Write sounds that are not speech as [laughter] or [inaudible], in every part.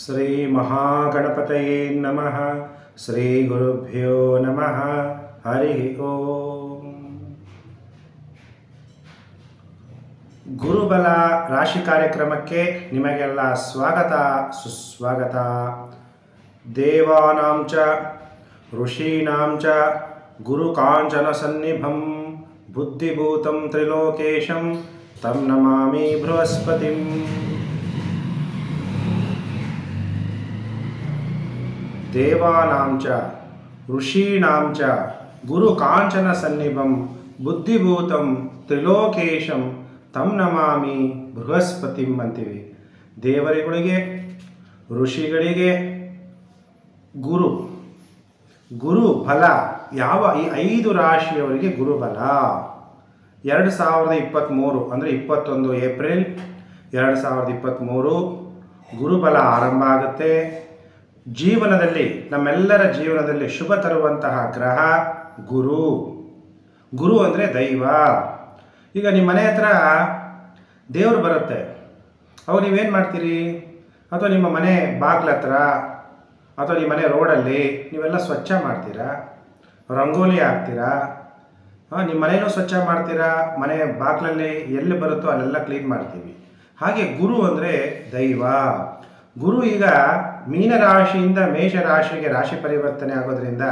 ಶ್ರೀ ಮಹಾಗಣಪತಯೇ ನಮಃ ಶ್ರೀ ಗುರುಭ್ಯೋ ನಮಃ ಹರಿ ಓಂ ಗುರುಬಲ ರಾಶಿ ಕಾರ್ಯಕ್ರಮಕ್ಕೆ ನಿಮಗೆಲ್ಲ ಸ್ವಾಗತ, ಸುಸ್ವಾಗತ. ದೇವಾನಾಂ ಚ ಋಷೀಣಾಂ ಚ ಗುರುಕಾಂಚನ ಸನ್ನಿಭಂ ಬುದ್ಧಿಭೂತಂ ತ್ರಿಲೋಕೇಶಂ, ತಂ ನಮಾಮಿ ಬೃಹಸ್ಪತಿಂ. ದೇವಾನಾಂ ಋಷೀಣಾಂಚ ಗುರು ಕಾಂಚನ ಸನ್ನಿಭಂ, ಬುದ್ಧಿಭೂತಂ, ತ್ರಿಲೋಕೇಶಂ, ತಂ ನಮಾಮಿ ಬೃಹಸ್ಪತಿಂ ಅಂತೀವಿ. ದೇವರುಗಳಿಗೆ, ಋಷಿಗಳಿಗೆ ಗುರು. ಗುರು ಬಲ. ಯಾವ ಈ ಐದು ರಾಶಿಯವರಿಗೆ ಗುರುಬಲ ಎರಡು ಸಾವಿರದ ಇಪ್ಪತ್ತ್ಮೂರು ಅಂದರೆ ಇಪ್ಪತ್ತೊಂದು ಏಪ್ರಿಲ್, ಎರಡು ಸಾವಿರದ ಇಪ್ಪತ್ತ್ಮೂರು ಗುರುಬಲ ಆರಂಭ ಆಗುತ್ತೆ. ಜೀವನದಲ್ಲಿ, ನಮ್ಮೆಲ್ಲರ ಜೀವನದಲ್ಲಿ ಶುಭ ತರುವಂತಹ ಗ್ರಹ ಗುರು. ಗುರು ಅಂದರೆ ದೈವ. ಈಗ ನಿಮ್ಮ ಮನೆ ಹತ್ರ ದೇವರು ಬರುತ್ತೆ. ಅವಾಗ ನೀವೇನು ಮಾಡ್ತೀರಿ? ಅಥವಾ ನಿಮ್ಮ ಮನೆ ಬಾಗ್ಲ ಹತ್ರ, ಅಥವಾ ನಿಮ್ಮ ಮನೆ ರೋಡಲ್ಲಿ ನೀವೆಲ್ಲ ಸ್ವಚ್ಛ ಮಾಡ್ತೀರಾ? ರಂಗೋಲಿ ಹಾಕ್ತೀರಾ? ನಿಮ್ಮ ಮನೇನೂ ಸ್ವಚ್ಛ ಮಾಡ್ತೀರಾ? ಮನೆ ಬಾಗ್ಲಲ್ಲಿ ಎಲ್ಲಿ ಬರುತ್ತೋ ಅಲ್ಲೆಲ್ಲ ಕ್ಲೀನ್ ಮಾಡ್ತೀವಿ. ಹಾಗೆ ಗುರು ಅಂದರೆ ದೈವ. ಗುರು ಈಗ ಮೀನರಾಶಿಯಿಂದ ಮೇಷರಾಶಿಗೆ ರಾಶಿ ಪರಿವರ್ತನೆ ಆಗೋದ್ರಿಂದ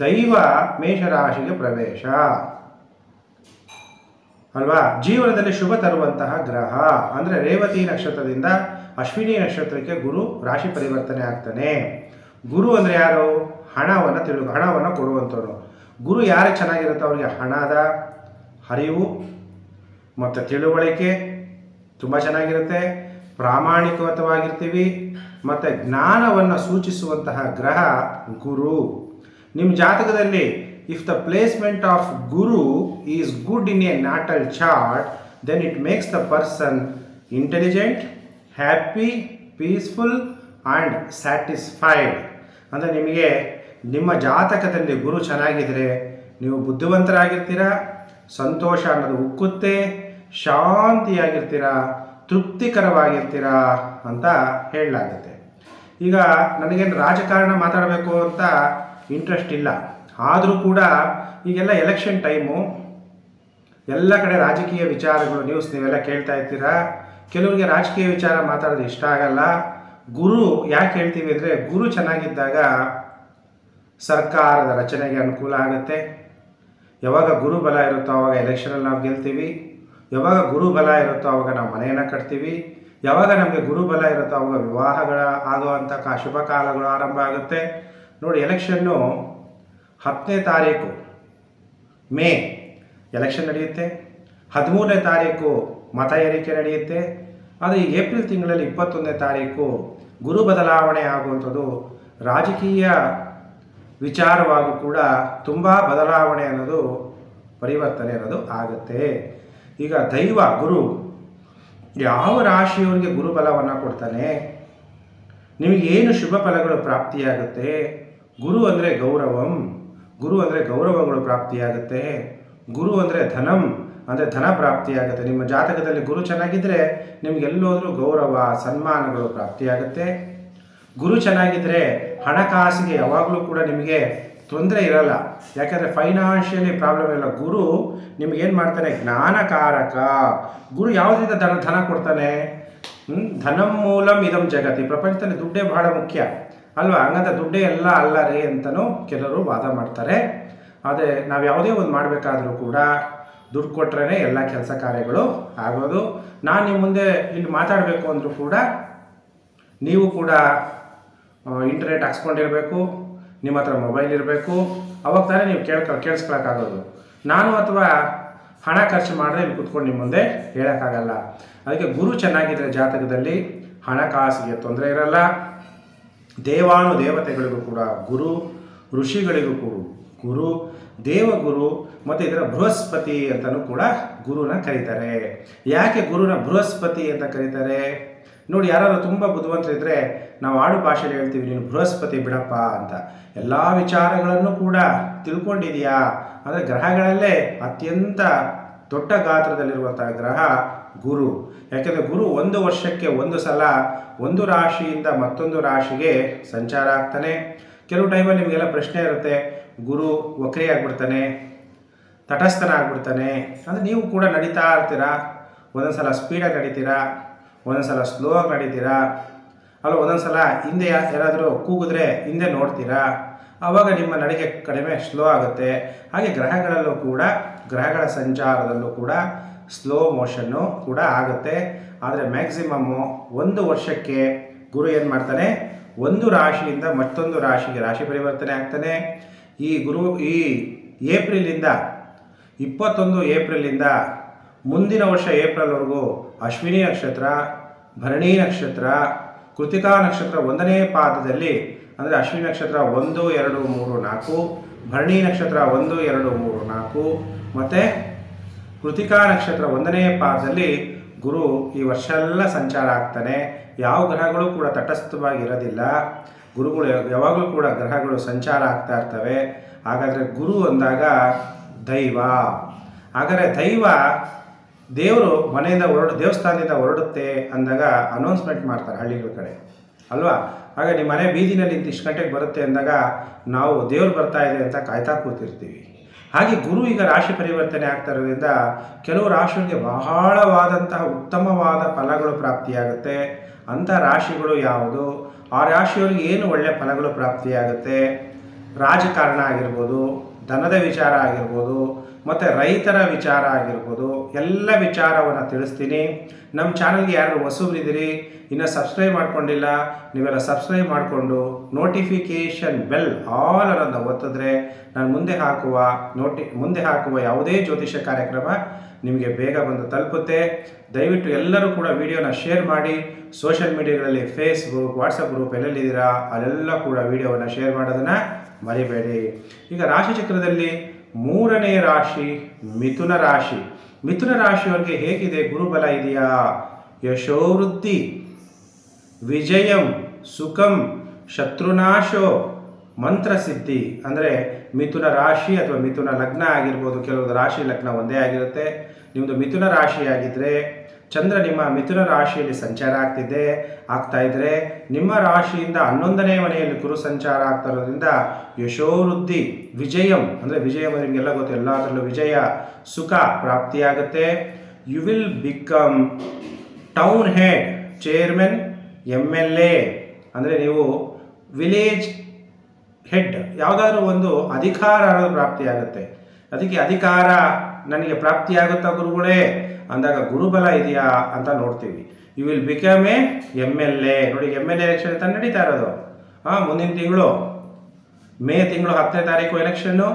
ದೈವ ಮೇಷರಾಶಿಗೆ ಪ್ರವೇಶ. ಅಲ್ವಾ? ಜೀವನದಲ್ಲಿ ಶುಭ ತರುವಂತಹ ಗ್ರಹ. ಅಂದರೆ ರೇವತಿ ನಕ್ಷತ್ರದಿಂದ ಅಶ್ವಿನಿ ನಕ್ಷತ್ರಕ್ಕೆ ಗುರು ರಾಶಿ ಪರಿವರ್ತನೆ ಆಗ್ತಾನೆ. ಗುರು ಅಂದರೆ ಯಾರು? ಹಣವನ್ನು ತಿಳು ಹಣವನ್ನು ಕೊಡುವಂಥವ್ರು. ಗುರು ಯಾರು ಚೆನ್ನಾಗಿರುತ್ತೋ? ಅವರಿಗೆ ಹಣದ ಹರಿವು, ಮತ್ತು ತಿಳುವಳಿಕೆ ತುಂಬ ಚೆನ್ನಾಗಿರುತ್ತೆ. ಪ್ರಾಮಾಣಿಕವಾಗಿರ್ತೀವಿ ಮತ್ತು ಜ್ಞಾನವನ್ನು ಸೂಚಿಸುವಂತಹ ಗ್ರಹ ಗುರು. ನಿಮ್ಮ ಜಾತಕದಲ್ಲಿ if the placement of Guru is good in a natal chart then it makes the person intelligent happy peaceful and satisfied ಅಂದರೆ ನಿಮಗೆ, ನಿಮ್ಮ ಜಾತಕದಲ್ಲಿ ಗುರು ಚೆನ್ನಾಗಿದ್ದರೆ ನೀವು ಬುದ್ಧಿವಂತರಾಗಿರ್ತೀರ, ಸಂತೋಷ ಅನ್ನೋದು ಉಕ್ಕುತ್ತೆ, ಶಾಂತಿಯಾಗಿರ್ತೀರಾ ತೃಪ್ತಿಕರವಾಗಿರ್ತೀರಾ ಅಂತ ಹೇಳಲಾಗುತ್ತೆ. ಈಗ ನನಗೇನು ರಾಜಕಾರಣ ಮಾತಾಡಬೇಕು ಅಂತ ಇಂಟ್ರೆಸ್ಟ್ ಇಲ್ಲ. ಆದರೂ ಕೂಡ ಈಗೆಲ್ಲ ಎಲೆಕ್ಷನ್ ಟೈಮು ಎಲ್ಲ ಕಡೆ ರಾಜಕೀಯ ವಿಚಾರಗಳು ನ್ಯೂಸ್ ನೀವೆಲ್ಲ ಕೇಳ್ತಾ ಇರ್ತೀರಾ? ಕೆಲವರಿಗೆ ರಾಜಕೀಯ ವಿಚಾರ ಮಾತಾಡೋದು ಇಷ್ಟ ಆಗಲ್ಲ. ಗುರು ಯಾಕೆ ಹೇಳ್ತೀವಿ ಅಂದರೆ, ಗುರು ಚೆನ್ನಾಗಿದ್ದಾಗ ಸರ್ಕಾರದ ರಚನೆಗೆ ಅನುಕೂಲ ಆಗುತ್ತೆ. ಯಾವಾಗ ಗುರು ಬಲ ಇರುತ್ತೋ ಆವಾಗ ಎಲೆಕ್ಷನಲ್ಲಿ ನಾವು ಗೆಲ್ತೀವಿ. ಯಾವಾಗ ಗುರು ಬಲ ಇರುತ್ತೋ ಆವಾಗ ನಾವು ಮನೆಯನ್ನು ಕಟ್ತೀವಿ. ಯಾವಾಗ ನಮಗೆ ಗುರು ಬಲ ಇರುತ್ತೋ ಆವಾಗ ವಿವಾಹಗಳ ಆಗುವಂಥ ಶುಭ ಕಾಲಗಳು ಆರಂಭ ಆಗುತ್ತೆ. ನೋಡಿ ಎಲೆಕ್ಷನ್ನು ಹತ್ತನೇ ತಾರೀಕು, ಮೇ ಎಲೆಕ್ಷನ್ ನಡೆಯುತ್ತೆ. ಹದಿಮೂರನೇ ತಾರೀಕು ಮತ ಏರಿಕೆ ನಡೆಯುತ್ತೆ. ಆದರೆ ಏಪ್ರಿಲ್ ತಿಂಗಳಲ್ಲಿ ಇಪ್ಪತ್ತೊಂದನೇ ತಾರೀಕು ಗುರು ಬದಲಾವಣೆ ಆಗುವಂಥದ್ದು ರಾಜಕೀಯ ವಿಚಾರವಾಗೂ ಕೂಡ ತುಂಬ ಬದಲಾವಣೆ ಅನ್ನೋದು ಪರಿವರ್ತನೆ ಅನ್ನೋದು ಆಗುತ್ತೆ. ಈಗ ದೈವ ಗುರು, ಯಾವ ರಾಶಿಯವರಿಗೆ ಗುರುಬಲವನ್ನು ಕೊಡ್ತಾನೆ? ನಿಮಗೆ ಏನು ಶುಭ ಫಲಗಳು ಪ್ರಾಪ್ತಿಯಾಗುತ್ತೆ? ಗುರು ಅಂದರೆ ಗೌರವಂ, ಗುರು ಅಂದರೆ ಗೌರವಗಳು ಪ್ರಾಪ್ತಿಯಾಗುತ್ತೆ. ಗುರು ಅಂದರೆ ಧನಂ, ಅಂದರೆ ಧನ ಪ್ರಾಪ್ತಿಯಾಗುತ್ತೆ. ನಿಮ್ಮ ಜಾತಕದಲ್ಲಿ ಗುರು ಚೆನ್ನಾಗಿದ್ದರೆ ನಿಮ್ಗೆ ಎಲ್ಲೋದ್ರೂ ಗೌರವ, ಸನ್ಮಾನಗಳು ಪ್ರಾಪ್ತಿಯಾಗುತ್ತೆ. ಗುರು ಚೆನ್ನಾಗಿದ್ದರೆ ಹಣಕಾಸಿಗೆ ಯಾವಾಗಲೂ ಕೂಡ ನಿಮಗೆ ತೊಂದರೆ ಇರಲ್ಲ. ಯಾಕಂದರೆ ಫೈನಾನ್ಷಿಯಲಿ ಪ್ರಾಬ್ಲಮ್ ಇಲ್ಲ. ಗುರು ನಿಮಗೇನು ಮಾಡ್ತಾನೆ? ಜ್ಞಾನಕಾರಕ. ಗುರು ಯಾವುದರಿಂದ ಧನ ಧನ ಕೊಡ್ತಾನೆ? ಧನಂ ಮೂಲಂ ಇದಂ ಜಗತಿ. ಪ್ರಪಂಚದಲ್ಲಿ ದುಡ್ಡೇ ಬಹಳ ಮುಖ್ಯ. ಅಲ್ವಾ? ಹಂಗಂತ ದುಡ್ಡೇ ಎಲ್ಲ ಅಲ್ಲ ರೀ ಅಂತಲೂ ಕೆಲವರು ವಾದ ಮಾಡ್ತಾರೆ. ಆದರೆ ನಾವು ಯಾವುದೇ ಒಂದು ಮಾಡಬೇಕಾದ್ರೂ ಕೂಡ ದುಡ್ಡು ಕೊಟ್ರೇ ಎಲ್ಲ ಕೆಲಸ ಕಾರ್ಯಗಳು ಆಗೋದು. ನಾನು ನಿಮ್ಮ ಮುಂದೆ ಇಲ್ಲಿ ಮಾತಾಡಬೇಕು ಅಂದರೂ ಕೂಡ ನೀವು ಕೂಡ ಇಂಟರ್ನೆಟ್ ಹಾಕ್ಸ್ಕೊಂಡಿರಬೇಕು. ನಿಮ್ಮ ಹತ್ರ ಮೊಬೈಲ್ ಇರಬೇಕು. ಅವಾಗ ತಾನೇ ನೀವು ಕೇಳ್ಕೊ, ಕೇಳಿಸ್ಕೊಳಕ್ಕಾಗೋದು. ನಾನು ಅಥವಾ ಹಣ ಖರ್ಚು ಮಾಡಿದ್ರೆ ಇಲ್ಲಿ ಕುತ್ಕೊಂಡು ನಿಮ್ಮ ಮುಂದೆ ಹೇಳೋಕ್ಕಾಗಲ್ಲ. ಅದಕ್ಕೆ ಗುರು ಚೆನ್ನಾಗಿದ್ದರೆ ಜಾತಕದಲ್ಲಿ ಹಣಕಾಸಿಗೆ ತೊಂದರೆ ಇರಲ್ಲ. ದೇವಾನು ದೇವತೆಗಳಿಗೂ ಕೂಡ ಗುರು, ಋಷಿಗಳಿಗೂ ಕೂಡ ಗುರು, ದೇವಗುರು ಮತ್ತು ಇದರ ಬೃಹಸ್ಪತಿ ಅಂತಲೂ ಕೂಡ ಗುರುನ ಕರೀತಾರೆ. ಯಾಕೆ ಗುರುನ ಬೃಹಸ್ಪತಿ ಅಂತ ಕರೀತಾರೆ? ನೋಡಿ ಯಾರು ತುಂಬ ಬುದ್ಧಿವಂತರಿದ್ದರೆ ನಾವು ಆಡು ಭಾಷೆಯಲ್ಲಿ ಹೇಳ್ತೀವಿ, ನೀನು ಬೃಹಸ್ಪತಿ ಬಿಡಪ್ಪ ಅಂತ. ಎಲ್ಲ ವಿಚಾರಗಳನ್ನು ಕೂಡ ತಿಳ್ಕೊಂಡಿದೆಯಾ? ಅಂದರೆ ಗ್ರಹಗಳಲ್ಲೇ ಅತ್ಯಂತ ದೊಡ್ಡ ಗಾತ್ರದಲ್ಲಿರುವಂತಹ ಗ್ರಹ ಗುರು. ಯಾಕೆಂದರೆ ಗುರು ಒಂದು ವರ್ಷಕ್ಕೆ ಒಂದು ಸಲ ಒಂದು ರಾಶಿಯಿಂದ ಮತ್ತೊಂದು ರಾಶಿಗೆ ಸಂಚಾರ ಆಗ್ತಾನೆ. ಕೆಲವು ಟೈಮಲ್ಲಿ ನಿಮಗೆಲ್ಲ ಪ್ರಶ್ನೆ ಇರುತ್ತೆ, ಗುರು ವಕ್ರಿ ಆಗ್ಬಿಡ್ತಾನೆ ತಟಸ್ಥನ ಆಗ್ಬಿಡ್ತಾನೆ ಅಂದರೆ ನೀವು ಕೂಡ ನಡೀತಾ ಇರ್ತೀರಾ? ಒಂದೊಂದು ಸಲ ಸ್ಪೀಡಾಗಿ ನಡೀತೀರಾ? ಒಂದೊಂದು ಸಲ ಆಗಿ ನಡೀತೀರಾ? ಅಲ್ಲ ಒಂದೊಂದು ಸಲ ಹಿಂದೆ ಯಾರಾದರೂ ಕೂಗಿದ್ರೆ ಹಿಂದೆ ನೋಡ್ತೀರಾ? ಆವಾಗ ನಿಮ್ಮ ನಡಿಗೆ ಕಡಿಮೆ ಸ್ಲೋ ಆಗುತ್ತೆ. ಹಾಗೆ ಗ್ರಹಗಳಲ್ಲೂ ಕೂಡ, ಗ್ರಹಗಳ ಸಂಚಾರದಲ್ಲೂ ಕೂಡ ಸ್ಲೋ ಮೋಷನ್ನು ಕೂಡ ಆಗುತ್ತೆ. ಆದರೆ ಮ್ಯಾಕ್ಸಿಮಮ್ಮು ಒಂದು ವರ್ಷಕ್ಕೆ ಗುರು ಏನು ಮಾಡ್ತಾನೆ? ಒಂದು ರಾಶಿಯಿಂದ ಮತ್ತೊಂದು ರಾಶಿಗೆ ರಾಶಿ ಪರಿವರ್ತನೆ ಆಗ್ತಾನೆ. ಈ ಗುರು, ಈ ಏಪ್ರಿಲಿಂದ, ಇಪ್ಪತ್ತೊಂದು ಏಪ್ರಿಲಿಂದ ಮುಂದಿನ ವರ್ಷ ಏಪ್ರಿಲ್ವರೆಗೂ ಅಶ್ವಿನಿ ನಕ್ಷತ್ರ, ಭರಣಿ ನಕ್ಷತ್ರ, ಕೃತಿಕಾ ನಕ್ಷತ್ರ ಒಂದನೇ ಪಾದದಲ್ಲಿ, ಅಂದರೆ ಅಶ್ವಿನಿ ನಕ್ಷತ್ರ ಒಂದು, ಎರಡು, ಮೂರು, ನಾಲ್ಕು, ಭರಣಿ ನಕ್ಷತ್ರ ಒಂದು, ಎರಡು, ಮೂರು, ನಾಲ್ಕು, ಮತ್ತು ಕೃತಿಕಾ ನಕ್ಷತ್ರ ಒಂದನೇ ಪಾದದಲ್ಲಿ ಗುರು ಈ ವರ್ಷ ಎಲ್ಲ ಸಂಚಾರ ಆಗ್ತಾನೆ. ಯಾವ ಗ್ರಹಗಳು ಕೂಡ ತಟಸ್ಥವಾಗಿ ಇರೋದಿಲ್ಲ ಗುರುಗಳು ಯಾವಾಗಲೂ ಕೂಡ ಗ್ರಹಗಳು ಸಂಚಾರ ಆಗ್ತಾ ಇರ್ತವೆ. ಹಾಗಾದರೆ ಗುರು ಅಂದಾಗ ದೈವ. ಹಾಗಾದರೆ ದೈವ ದೇವರು ಮನೆಯಿಂದ ಹೊರಡು, ದೇವಸ್ಥಾನದಿಂದ ಹೊರಡುತ್ತೆ ಅಂದಾಗ ಅನೌನ್ಸ್ಮೆಂಟ್ ಮಾಡ್ತಾರೆ ಹಳ್ಳಿಗಳ ಕಡೆ. ಅಲ್ವಾ? ಆಗ ನಿಮ್ಮ ಮನೆ ಬೀದಿನಲ್ಲಿ ನಿಂತು ಇಷ್ಟು ಗಂಟೆಗೆ ಬರುತ್ತೆ ಅಂದಾಗ ನಾವು ದೇವ್ರು ಬರ್ತಾ ಇದೆ ಅಂತ ಕಾಯ್ತಾ ಕೂತಿರ್ತೀವಿ. ಹಾಗೆ ಗುರು ಈಗ ರಾಶಿ ಪರಿವರ್ತನೆ ಆಗ್ತಾ ಇರೋದ್ರಿಂದ ಕೆಲವು ರಾಶಿಗಳಿಗೆ ಬಹಳವಾದಂತಹ ಉತ್ತಮವಾದ ಫಲಗಳು ಪ್ರಾಪ್ತಿಯಾಗುತ್ತೆ. ಅಂಥ ರಾಶಿಗಳು ಯಾವುದು? ಆ ರಾಶಿಯವರಿಗೆ ಏನು ಒಳ್ಳೆಯ ಫಲಗಳು ಪ್ರಾಪ್ತಿಯಾಗುತ್ತೆ? ರಾಜಕಾರಣ ಆಗಿರ್ಬೋದು, ಧನದ ವಿಚಾರ ಆಗಿರ್ಬೋದು ಮತ್ತು ರೈತರ ವಿಚಾರ ಆಗಿರ್ಬೋದು, ಎಲ್ಲ ವಿಚಾರವನ್ನು ತಿಳಿಸ್ತೀನಿ. ನಮ್ಮ ಚಾನಲ್ಗೆ ಯಾರು ಹೊಸಬ್ರಿದ್ದೀರಿ, ಇನ್ನು ಸಬ್ಸ್ಕ್ರೈಬ್ ಮಾಡ್ಕೊಂಡಿಲ್ಲ, ನೀವೆಲ್ಲ ಸಬ್ಸ್ಕ್ರೈಬ್ ಮಾಡಿಕೊಂಡು ನೋಟಿಫಿಕೇಷನ್ ಬೆಲ್ ಆಲ್ ಅನ್ನೋದನ್ನ ಒತ್ತಿದ್ರೆ ನಾನು ಮುಂದೆ ಹಾಕುವ ನೋಟಿ ಮುಂದೆ ಹಾಕುವ ಯಾವುದೇ ಜ್ಯೋತಿಷ ಕಾರ್ಯಕ್ರಮ ನಿಮಗೆ ಬೇಗ ಬಂದು ತಲುಪುತ್ತೆ. ದಯವಿಟ್ಟು ಎಲ್ಲರೂ ಕೂಡ ವಿಡಿಯೋನ ಶೇರ್ ಮಾಡಿ. ಸೋಷಿಯಲ್ ಮೀಡಿಯಾಗಳಲ್ಲಿ ಫೇಸ್ಬುಕ್ ವಾಟ್ಸಪ್ ಗ್ರೂಪ್ ಎಲ್ಲೆಲ್ಲಿದ್ದೀರಾ, ಅಲ್ಲೆಲ್ಲ ಕೂಡ ವೀಡಿಯೋವನ್ನು ಶೇರ್ ಮಾಡೋದನ್ನು ಮರಿಬೇಡಿ. ಈಗ ರಾಶಿ ಚಕ್ರದಲ್ಲಿ ಮೂರನೇ ರಾಶಿ ಮಿಥುನ ರಾಶಿ. ಮಿಥುನ ರಾಶಿಯವರಿಗೆ ಹೇಗಿದೆ? ಗುರುಬಲ ಇದೆಯಾ? ಯಶೋವೃದ್ಧಿ, ವಿಜಯಂ, ಸುಖಂ, ಶತ್ರುನಾಶೋ, ಮಂತ್ರಸಿದ್ಧಿ. ಅಂದರೆ ಮಿಥುನ ರಾಶಿ ಅಥವಾ ಮಿಥುನ ಲಗ್ನ ಆಗಿರ್ಬೋದು. ಕೆಲವೊಂದು ರಾಶಿ ಲಗ್ನ ಒಂದೇ ಆಗಿರುತ್ತೆ. ನಿಮ್ಮದು ಮಿಥುನ ರಾಶಿ ಆಗಿದ್ದರೆ ಚಂದ್ರ ನಿಮ್ಮ ಮಿಥುನ ರಾಶಿಯಲ್ಲಿ ಸಂಚಾರ ಆಗ್ತಿದೆ, ಆಗ್ತಾ ಇದ್ರೆ ನಿಮ್ಮ ರಾಶಿಯಿಂದ ಹನ್ನೊಂದನೇ ಮನೆಯಲ್ಲಿ ಗುರು ಸಂಚಾರ ಆಗ್ತಾ ಇರೋದ್ರಿಂದ ಯಶೋವೃದ್ಧಿ, ವಿಜಯಂ, ಅಂದರೆ ವಿಜಯಂ ನಿಮಗೆಲ್ಲ ಗೊತ್ತು, ಎಲ್ಲದರಲ್ಲೂ ವಿಜಯ, ಸುಖ ಪ್ರಾಪ್ತಿಯಾಗುತ್ತೆ. You will become town head chairman M L A ಅಂದರೆ ನೀವು ವಿಲೇಜ್ ಹೆಡ್ ಯಾವುದಾದ್ರೂ ಒಂದು ಅಧಿಕಾರ ಅನ್ನೋದು ಪ್ರಾಪ್ತಿಯಾಗುತ್ತೆ. ಅದಕ್ಕೆ ಅಧಿಕಾರ ನನಗೆ ಪ್ರಾಪ್ತಿಯಾಗುತ್ತಾ ಗುರುಗಳೇ? ಅಂದಾಗ ಗುರುಬಲ ಇದೆಯಾ ಅಂತ ನೋಡ್ತೀವಿ. You will become a M L A ನೋಡಿ ಎಂ ಎಲ್ ಎಲೆಕ್ಷನ್ ಅಂತ ನಡೀತಾ ಇರೋದು. ಹಾಂ, ಮುಂದಿನ ತಿಂಗಳು. ಮೇ ತಿಂಗಳು ಹತ್ತನೇ ತಾರೀಕು ಎಲೆಕ್ಷನ್ನು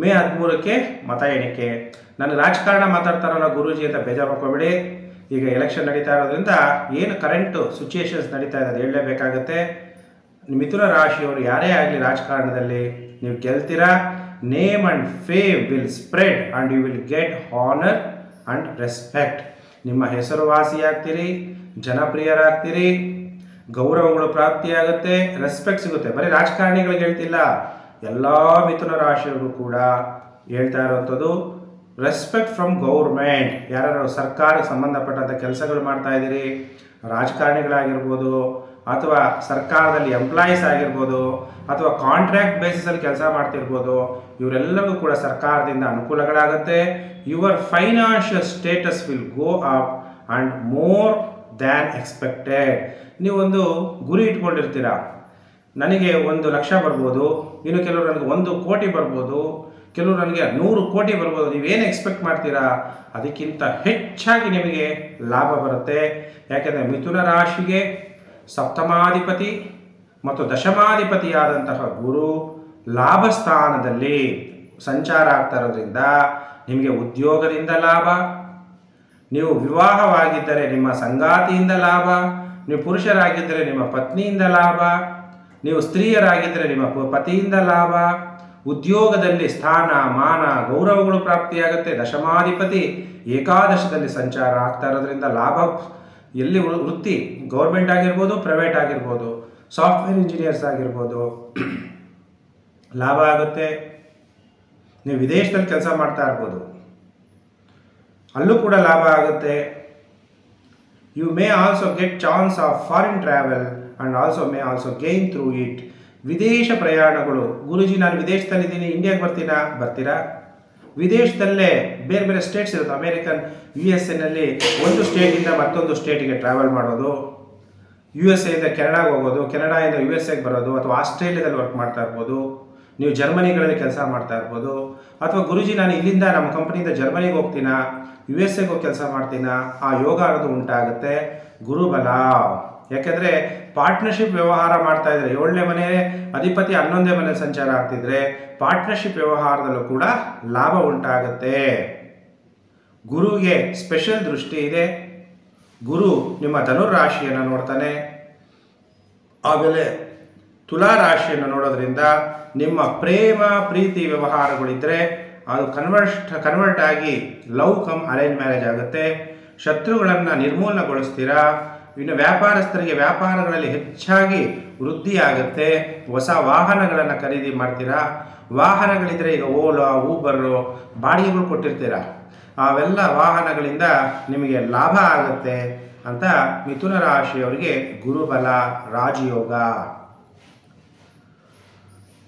ಮೇ ಹದಿಮೂರಕ್ಕೆ ಮತ ಎಣಿಕೆ. ನನ್ನ ರಾಜಕಾರಣ ಮಾತಾಡ್ತಾರಲ್ಲ ಗುರೂಜಿ ಅಂತ ಬೇಜಾರು ಮಾಡ್ಕೋಬೇಡಿ. ಈಗ ಎಲೆಕ್ಷನ್ ನಡೀತಾ ಇರೋದ್ರಿಂದ ಏನು ಕರೆಂಟು ಸಿಚುಯೇಷನ್ಸ್ ನಡೀತಾ ಇದೆ ಅದು ಹೇಳಲೇಬೇಕಾಗತ್ತೆ. ಮಿಥುನ ರಾಶಿಯವರು ಯಾರೇ ಆಗಲಿ ರಾಜಕಾರಣದಲ್ಲಿ ನೀವು ಗೆಲ್ತೀರಾ? Name and fame will spread and you will get honour and respect ನಿಮ್ಮ ಹೆಸರುವಾಸಿಯಾಗ್ತೀರಿ, ಜನಪ್ರಿಯರಾಗ್ತೀರಿ, ಗೌರವಗಳು ಪ್ರಾಪ್ತಿಯಾಗುತ್ತೆ ರೆಸ್ಪೆಕ್ಟ್ ಸಿಗುತ್ತೆ. ಬರೀ ರಾಜಕಾರಣಿಗಳಿಗೆ ಹೇಳ್ತಿಲ್ಲ, ಎಲ್ಲ ಮಿಥುನ ರಾಶಿಯವರು ಕೂಡ ಹೇಳ್ತಾ ಇರೋವಂಥದ್ದು ರೆಸ್ಪೆಕ್ಟ್ ಫ್ರಮ್ ಗೌರ್ಮೆಂಟ್ ಯಾರು ಸರ್ಕಾರಕ್ಕೆ ಸಂಬಂಧಪಟ್ಟಂಥ ಕೆಲಸಗಳು ಮಾಡ್ತಾ ಇದ್ದೀರಿ, ರಾಜಕಾರಣಿಗಳಾಗಿರ್ಬೋದು ಅಥವಾ ಸರ್ಕಾರದಲ್ಲಿ ಎಂಪ್ಲಾಯೀಸ್ ಆಗಿರ್ಬೋದು, ಅಥವಾ ಕಾಂಟ್ರಾಕ್ಟ್ ಬೇಸಿಸಲ್ಲಿ ಕೆಲಸ ಮಾಡ್ತಿರ್ಬೋದು ಇವರೆಲ್ಲರಿಗೂ ಕೂಡ ಸರ್ಕಾರದಿಂದ ಅನುಕೂಲಗಳಾಗುತ್ತೆ. Your financial status will go up and more than expected ನೀವೊಂದು ಗುರಿ ಇಟ್ಕೊಂಡಿರ್ತೀರ? ನನಗೆ ಒಂದು ಲಕ್ಷ ಬರ್ಬೋದು, ಇನ್ನು ಕೆಲವರು ನನಗೆ ಒಂದು ಕೋಟಿ ಬರ್ಬೋದು, ಕೆಲವರು ನನಗೆ ನೂರು ಕೋಟಿ ಬರ್ಬೋದು, ನೀವೇನು ಎಕ್ಸ್ಪೆಕ್ಟ್ ಮಾಡ್ತೀರಾ? ಅದಕ್ಕಿಂತ ಹೆಚ್ಚಾಗಿ ನಿಮಗೆ ಲಾಭ ಬರುತ್ತೆ. ಯಾಕೆಂದರೆ ಮಿಥುನ ರಾಶಿಗೆ ಸಪ್ತಮಾಧಿಪತಿ ಮತ್ತು ದಶಮಾಧಿಪತಿಯಾದಂತಹ ಗುರು ಲಾಭ ಸ್ಥಾನದಲ್ಲಿ ಸಂಚಾರ ಆಗ್ತಾ ಇರೋದ್ರಿಂದ ನಿಮಗೆ ಉದ್ಯೋಗದಿಂದ ಲಾಭ, ನೀವು ವಿವಾಹವಾಗಿದ್ದರೆ ನಿಮ್ಮ ಸಂಗಾತಿಯಿಂದ ಲಾಭ, ನೀವು ಪುರುಷರಾಗಿದ್ದರೆ ನಿಮ್ಮ ಪತ್ನಿಯಿಂದ ಲಾಭ, ನೀವು ಸ್ತ್ರೀಯರಾಗಿದ್ದರೆ ನಿಮ್ಮ ಪತಿಯಿಂದ ಲಾಭ, ಉದ್ಯೋಗದಲ್ಲಿ ಸ್ಥಾನ, ಮಾನ, ಗೌರವಗಳು ಪ್ರಾಪ್ತಿಯಾಗುತ್ತೆ. ದಶಮಾಧಿಪತಿ ಏಕಾದಶದಲ್ಲಿ ಸಂಚಾರ ಆಗ್ತಾ ಇರೋದ್ರಿಂದ ಲಾಭ ಎಲ್ಲಿ ವೃತ್ತಿ ಗೌರ್ಮೆಂಟ್ ಆಗಿರ್ಬೋದು ಪ್ರೈವೇಟ್ ಆಗಿರ್ಬೋದು ಸಾಫ್ಟ್ವೇರ್ ಇಂಜಿನಿಯರ್ಸ್ ಆಗಿರ್ಬೋದು, [clears throat] ಲಾಭ ಆಗುತ್ತೆ. ನೀವು ವಿದೇಶದಲ್ಲಿ ಕೆಲಸ ಮಾಡ್ತಾ ಇರ್ಬೋದು. ಅಲ್ಲೂ ಕೂಡ ಲಾಭ ಆಗುತ್ತೆ. You may also get chance of foreign travel and also may also gain through it ವಿದೇಶ ಪ್ರಯಾಣಗಳು, ಗುರುಜಿ ನಾನು ವಿದೇಶದಲ್ಲಿದ್ದೀನಿ ಇಂಡಿಯಾಗೆ ಬರ್ತೀನಾ? ಬರ್ತೀರಾ? ವಿದೇಶದಲ್ಲೇ ಬೇರೆ ಬೇರೆ ಸ್ಟೇಟ್ಸ್ ಇರುತ್ತೆ. ಅಮೇರಿಕನ್ ಯು ಎಸ್ ಎನಲ್ಲಿ ಒಂದು ಸ್ಟೇಟಿಂದ ಮತ್ತೊಂದು ಸ್ಟೇಟಿಗೆ ಟ್ರಾವೆಲ್ ಮಾಡೋದು ಯು ಎಸ್ ಎಯಿಂದ ಕೆನಡಾಗೆ ಹೋಗೋದು ಕೆನಡಾಯಿಂದ ಯು ಎಸ್ ಎಗೆ ಬರೋದು, ಅಥವಾ ಆಸ್ಟ್ರೇಲಿಯಾದಲ್ಲಿ ವರ್ಕ್ ಮಾಡ್ತಾ ಇರ್ಬೋದು, ನೀವು ಜರ್ಮನಿಗಳಲ್ಲಿ ಕೆಲಸ ಮಾಡ್ತಾ ಇರ್ಬೋದು, ಅಥವಾ ಗುರುಜಿ ನಾನು ಇಲ್ಲಿಂದ ನಮ್ಮ ಕಂಪನಿಯಿಂದ ಜರ್ಮನಿಗೆ ಹೋಗ್ತೀನಾ ಯು ಎಸ್ ಎಗೆ ಹೋಗಿ ಕೆಲಸ ಮಾಡ್ತೀನಾ, ಆ ಯೋಗ ಅನ್ನೋದು ಉಂಟಾಗುತ್ತೆ ಗುರುಬಲ. ಯಾಕೆಂದರೆ ಪಾರ್ಟ್ನರ್ಶಿಪ್ ವ್ಯವಹಾರ ಮಾಡ್ತಾ ಇದ್ರೆ ಏಳನೇ ಮನೆ, ಅಧಿಪತಿ ಹನ್ನೊಂದನೇ ಮನೆ ಸಂಚಾರ ಆಗ್ತಿದ್ರೆ ಪಾರ್ಟ್ನರ್ಶಿಪ್ ವ್ಯವಹಾರದಲ್ಲೂ ಕೂಡ ಲಾಭ ಉಂಟಾಗುತ್ತೆ. ಗುರುಗೆ ಸ್ಪೆಷಲ್ ದೃಷ್ಟಿ ಇದೆ. ಗುರು ನಿಮ್ಮ ಧನುರಾಶಿಯನ್ನು ನೋಡ್ತಾನೆ. ಆಮೇಲೆ ತುಲಾ ರಾಶಿಯನ್ನು ನೋಡೋದ್ರಿಂದ ನಿಮ್ಮ ಪ್ರೇಮ, ಪ್ರೀತಿ ವ್ಯವಹಾರಗಳಿದ್ದರೆ ಅದು ಕನ್ವರ್ಟ್ ಕನ್ವರ್ಟ್ ಆಗಿ ಲವ್ ಕಮ್ ಅರೇಂಜ್ ಮ್ಯಾರೇಜ್ ಆಗುತ್ತೆ. ಶತ್ರುಗಳನ್ನು ನಿರ್ಮೂಲನಗೊಳಿಸ್ತೀರಾ? ಇನ್ನು ವ್ಯಾಪಾರಸ್ಥರಿಗೆ ವ್ಯಾಪಾರಗಳಲ್ಲಿ ಹೆಚ್ಚಾಗಿ ವೃದ್ಧಿ ಆಗುತ್ತೆ ಹೊಸ ವಾಹನಗಳನ್ನು ಖರೀದಿ ಮಾಡ್ತೀರಾ? ವಾಹನಗಳಿದ್ರೆ ಈಗ ಓಲಾ, ಊಬರು, ಬಾಡಿಗೆಗಳು ಕೊಟ್ಟಿರ್ತೀರಾ? ಅವೆಲ್ಲ ವಾಹನಗಳಿಂದ ನಿಮಗೆ ಲಾಭ ಆಗುತ್ತೆ ಅಂತ ಮಿಥುನ ರಾಶಿಯವರಿಗೆ ಗುರುಬಲ, ರಾಜಯೋಗ.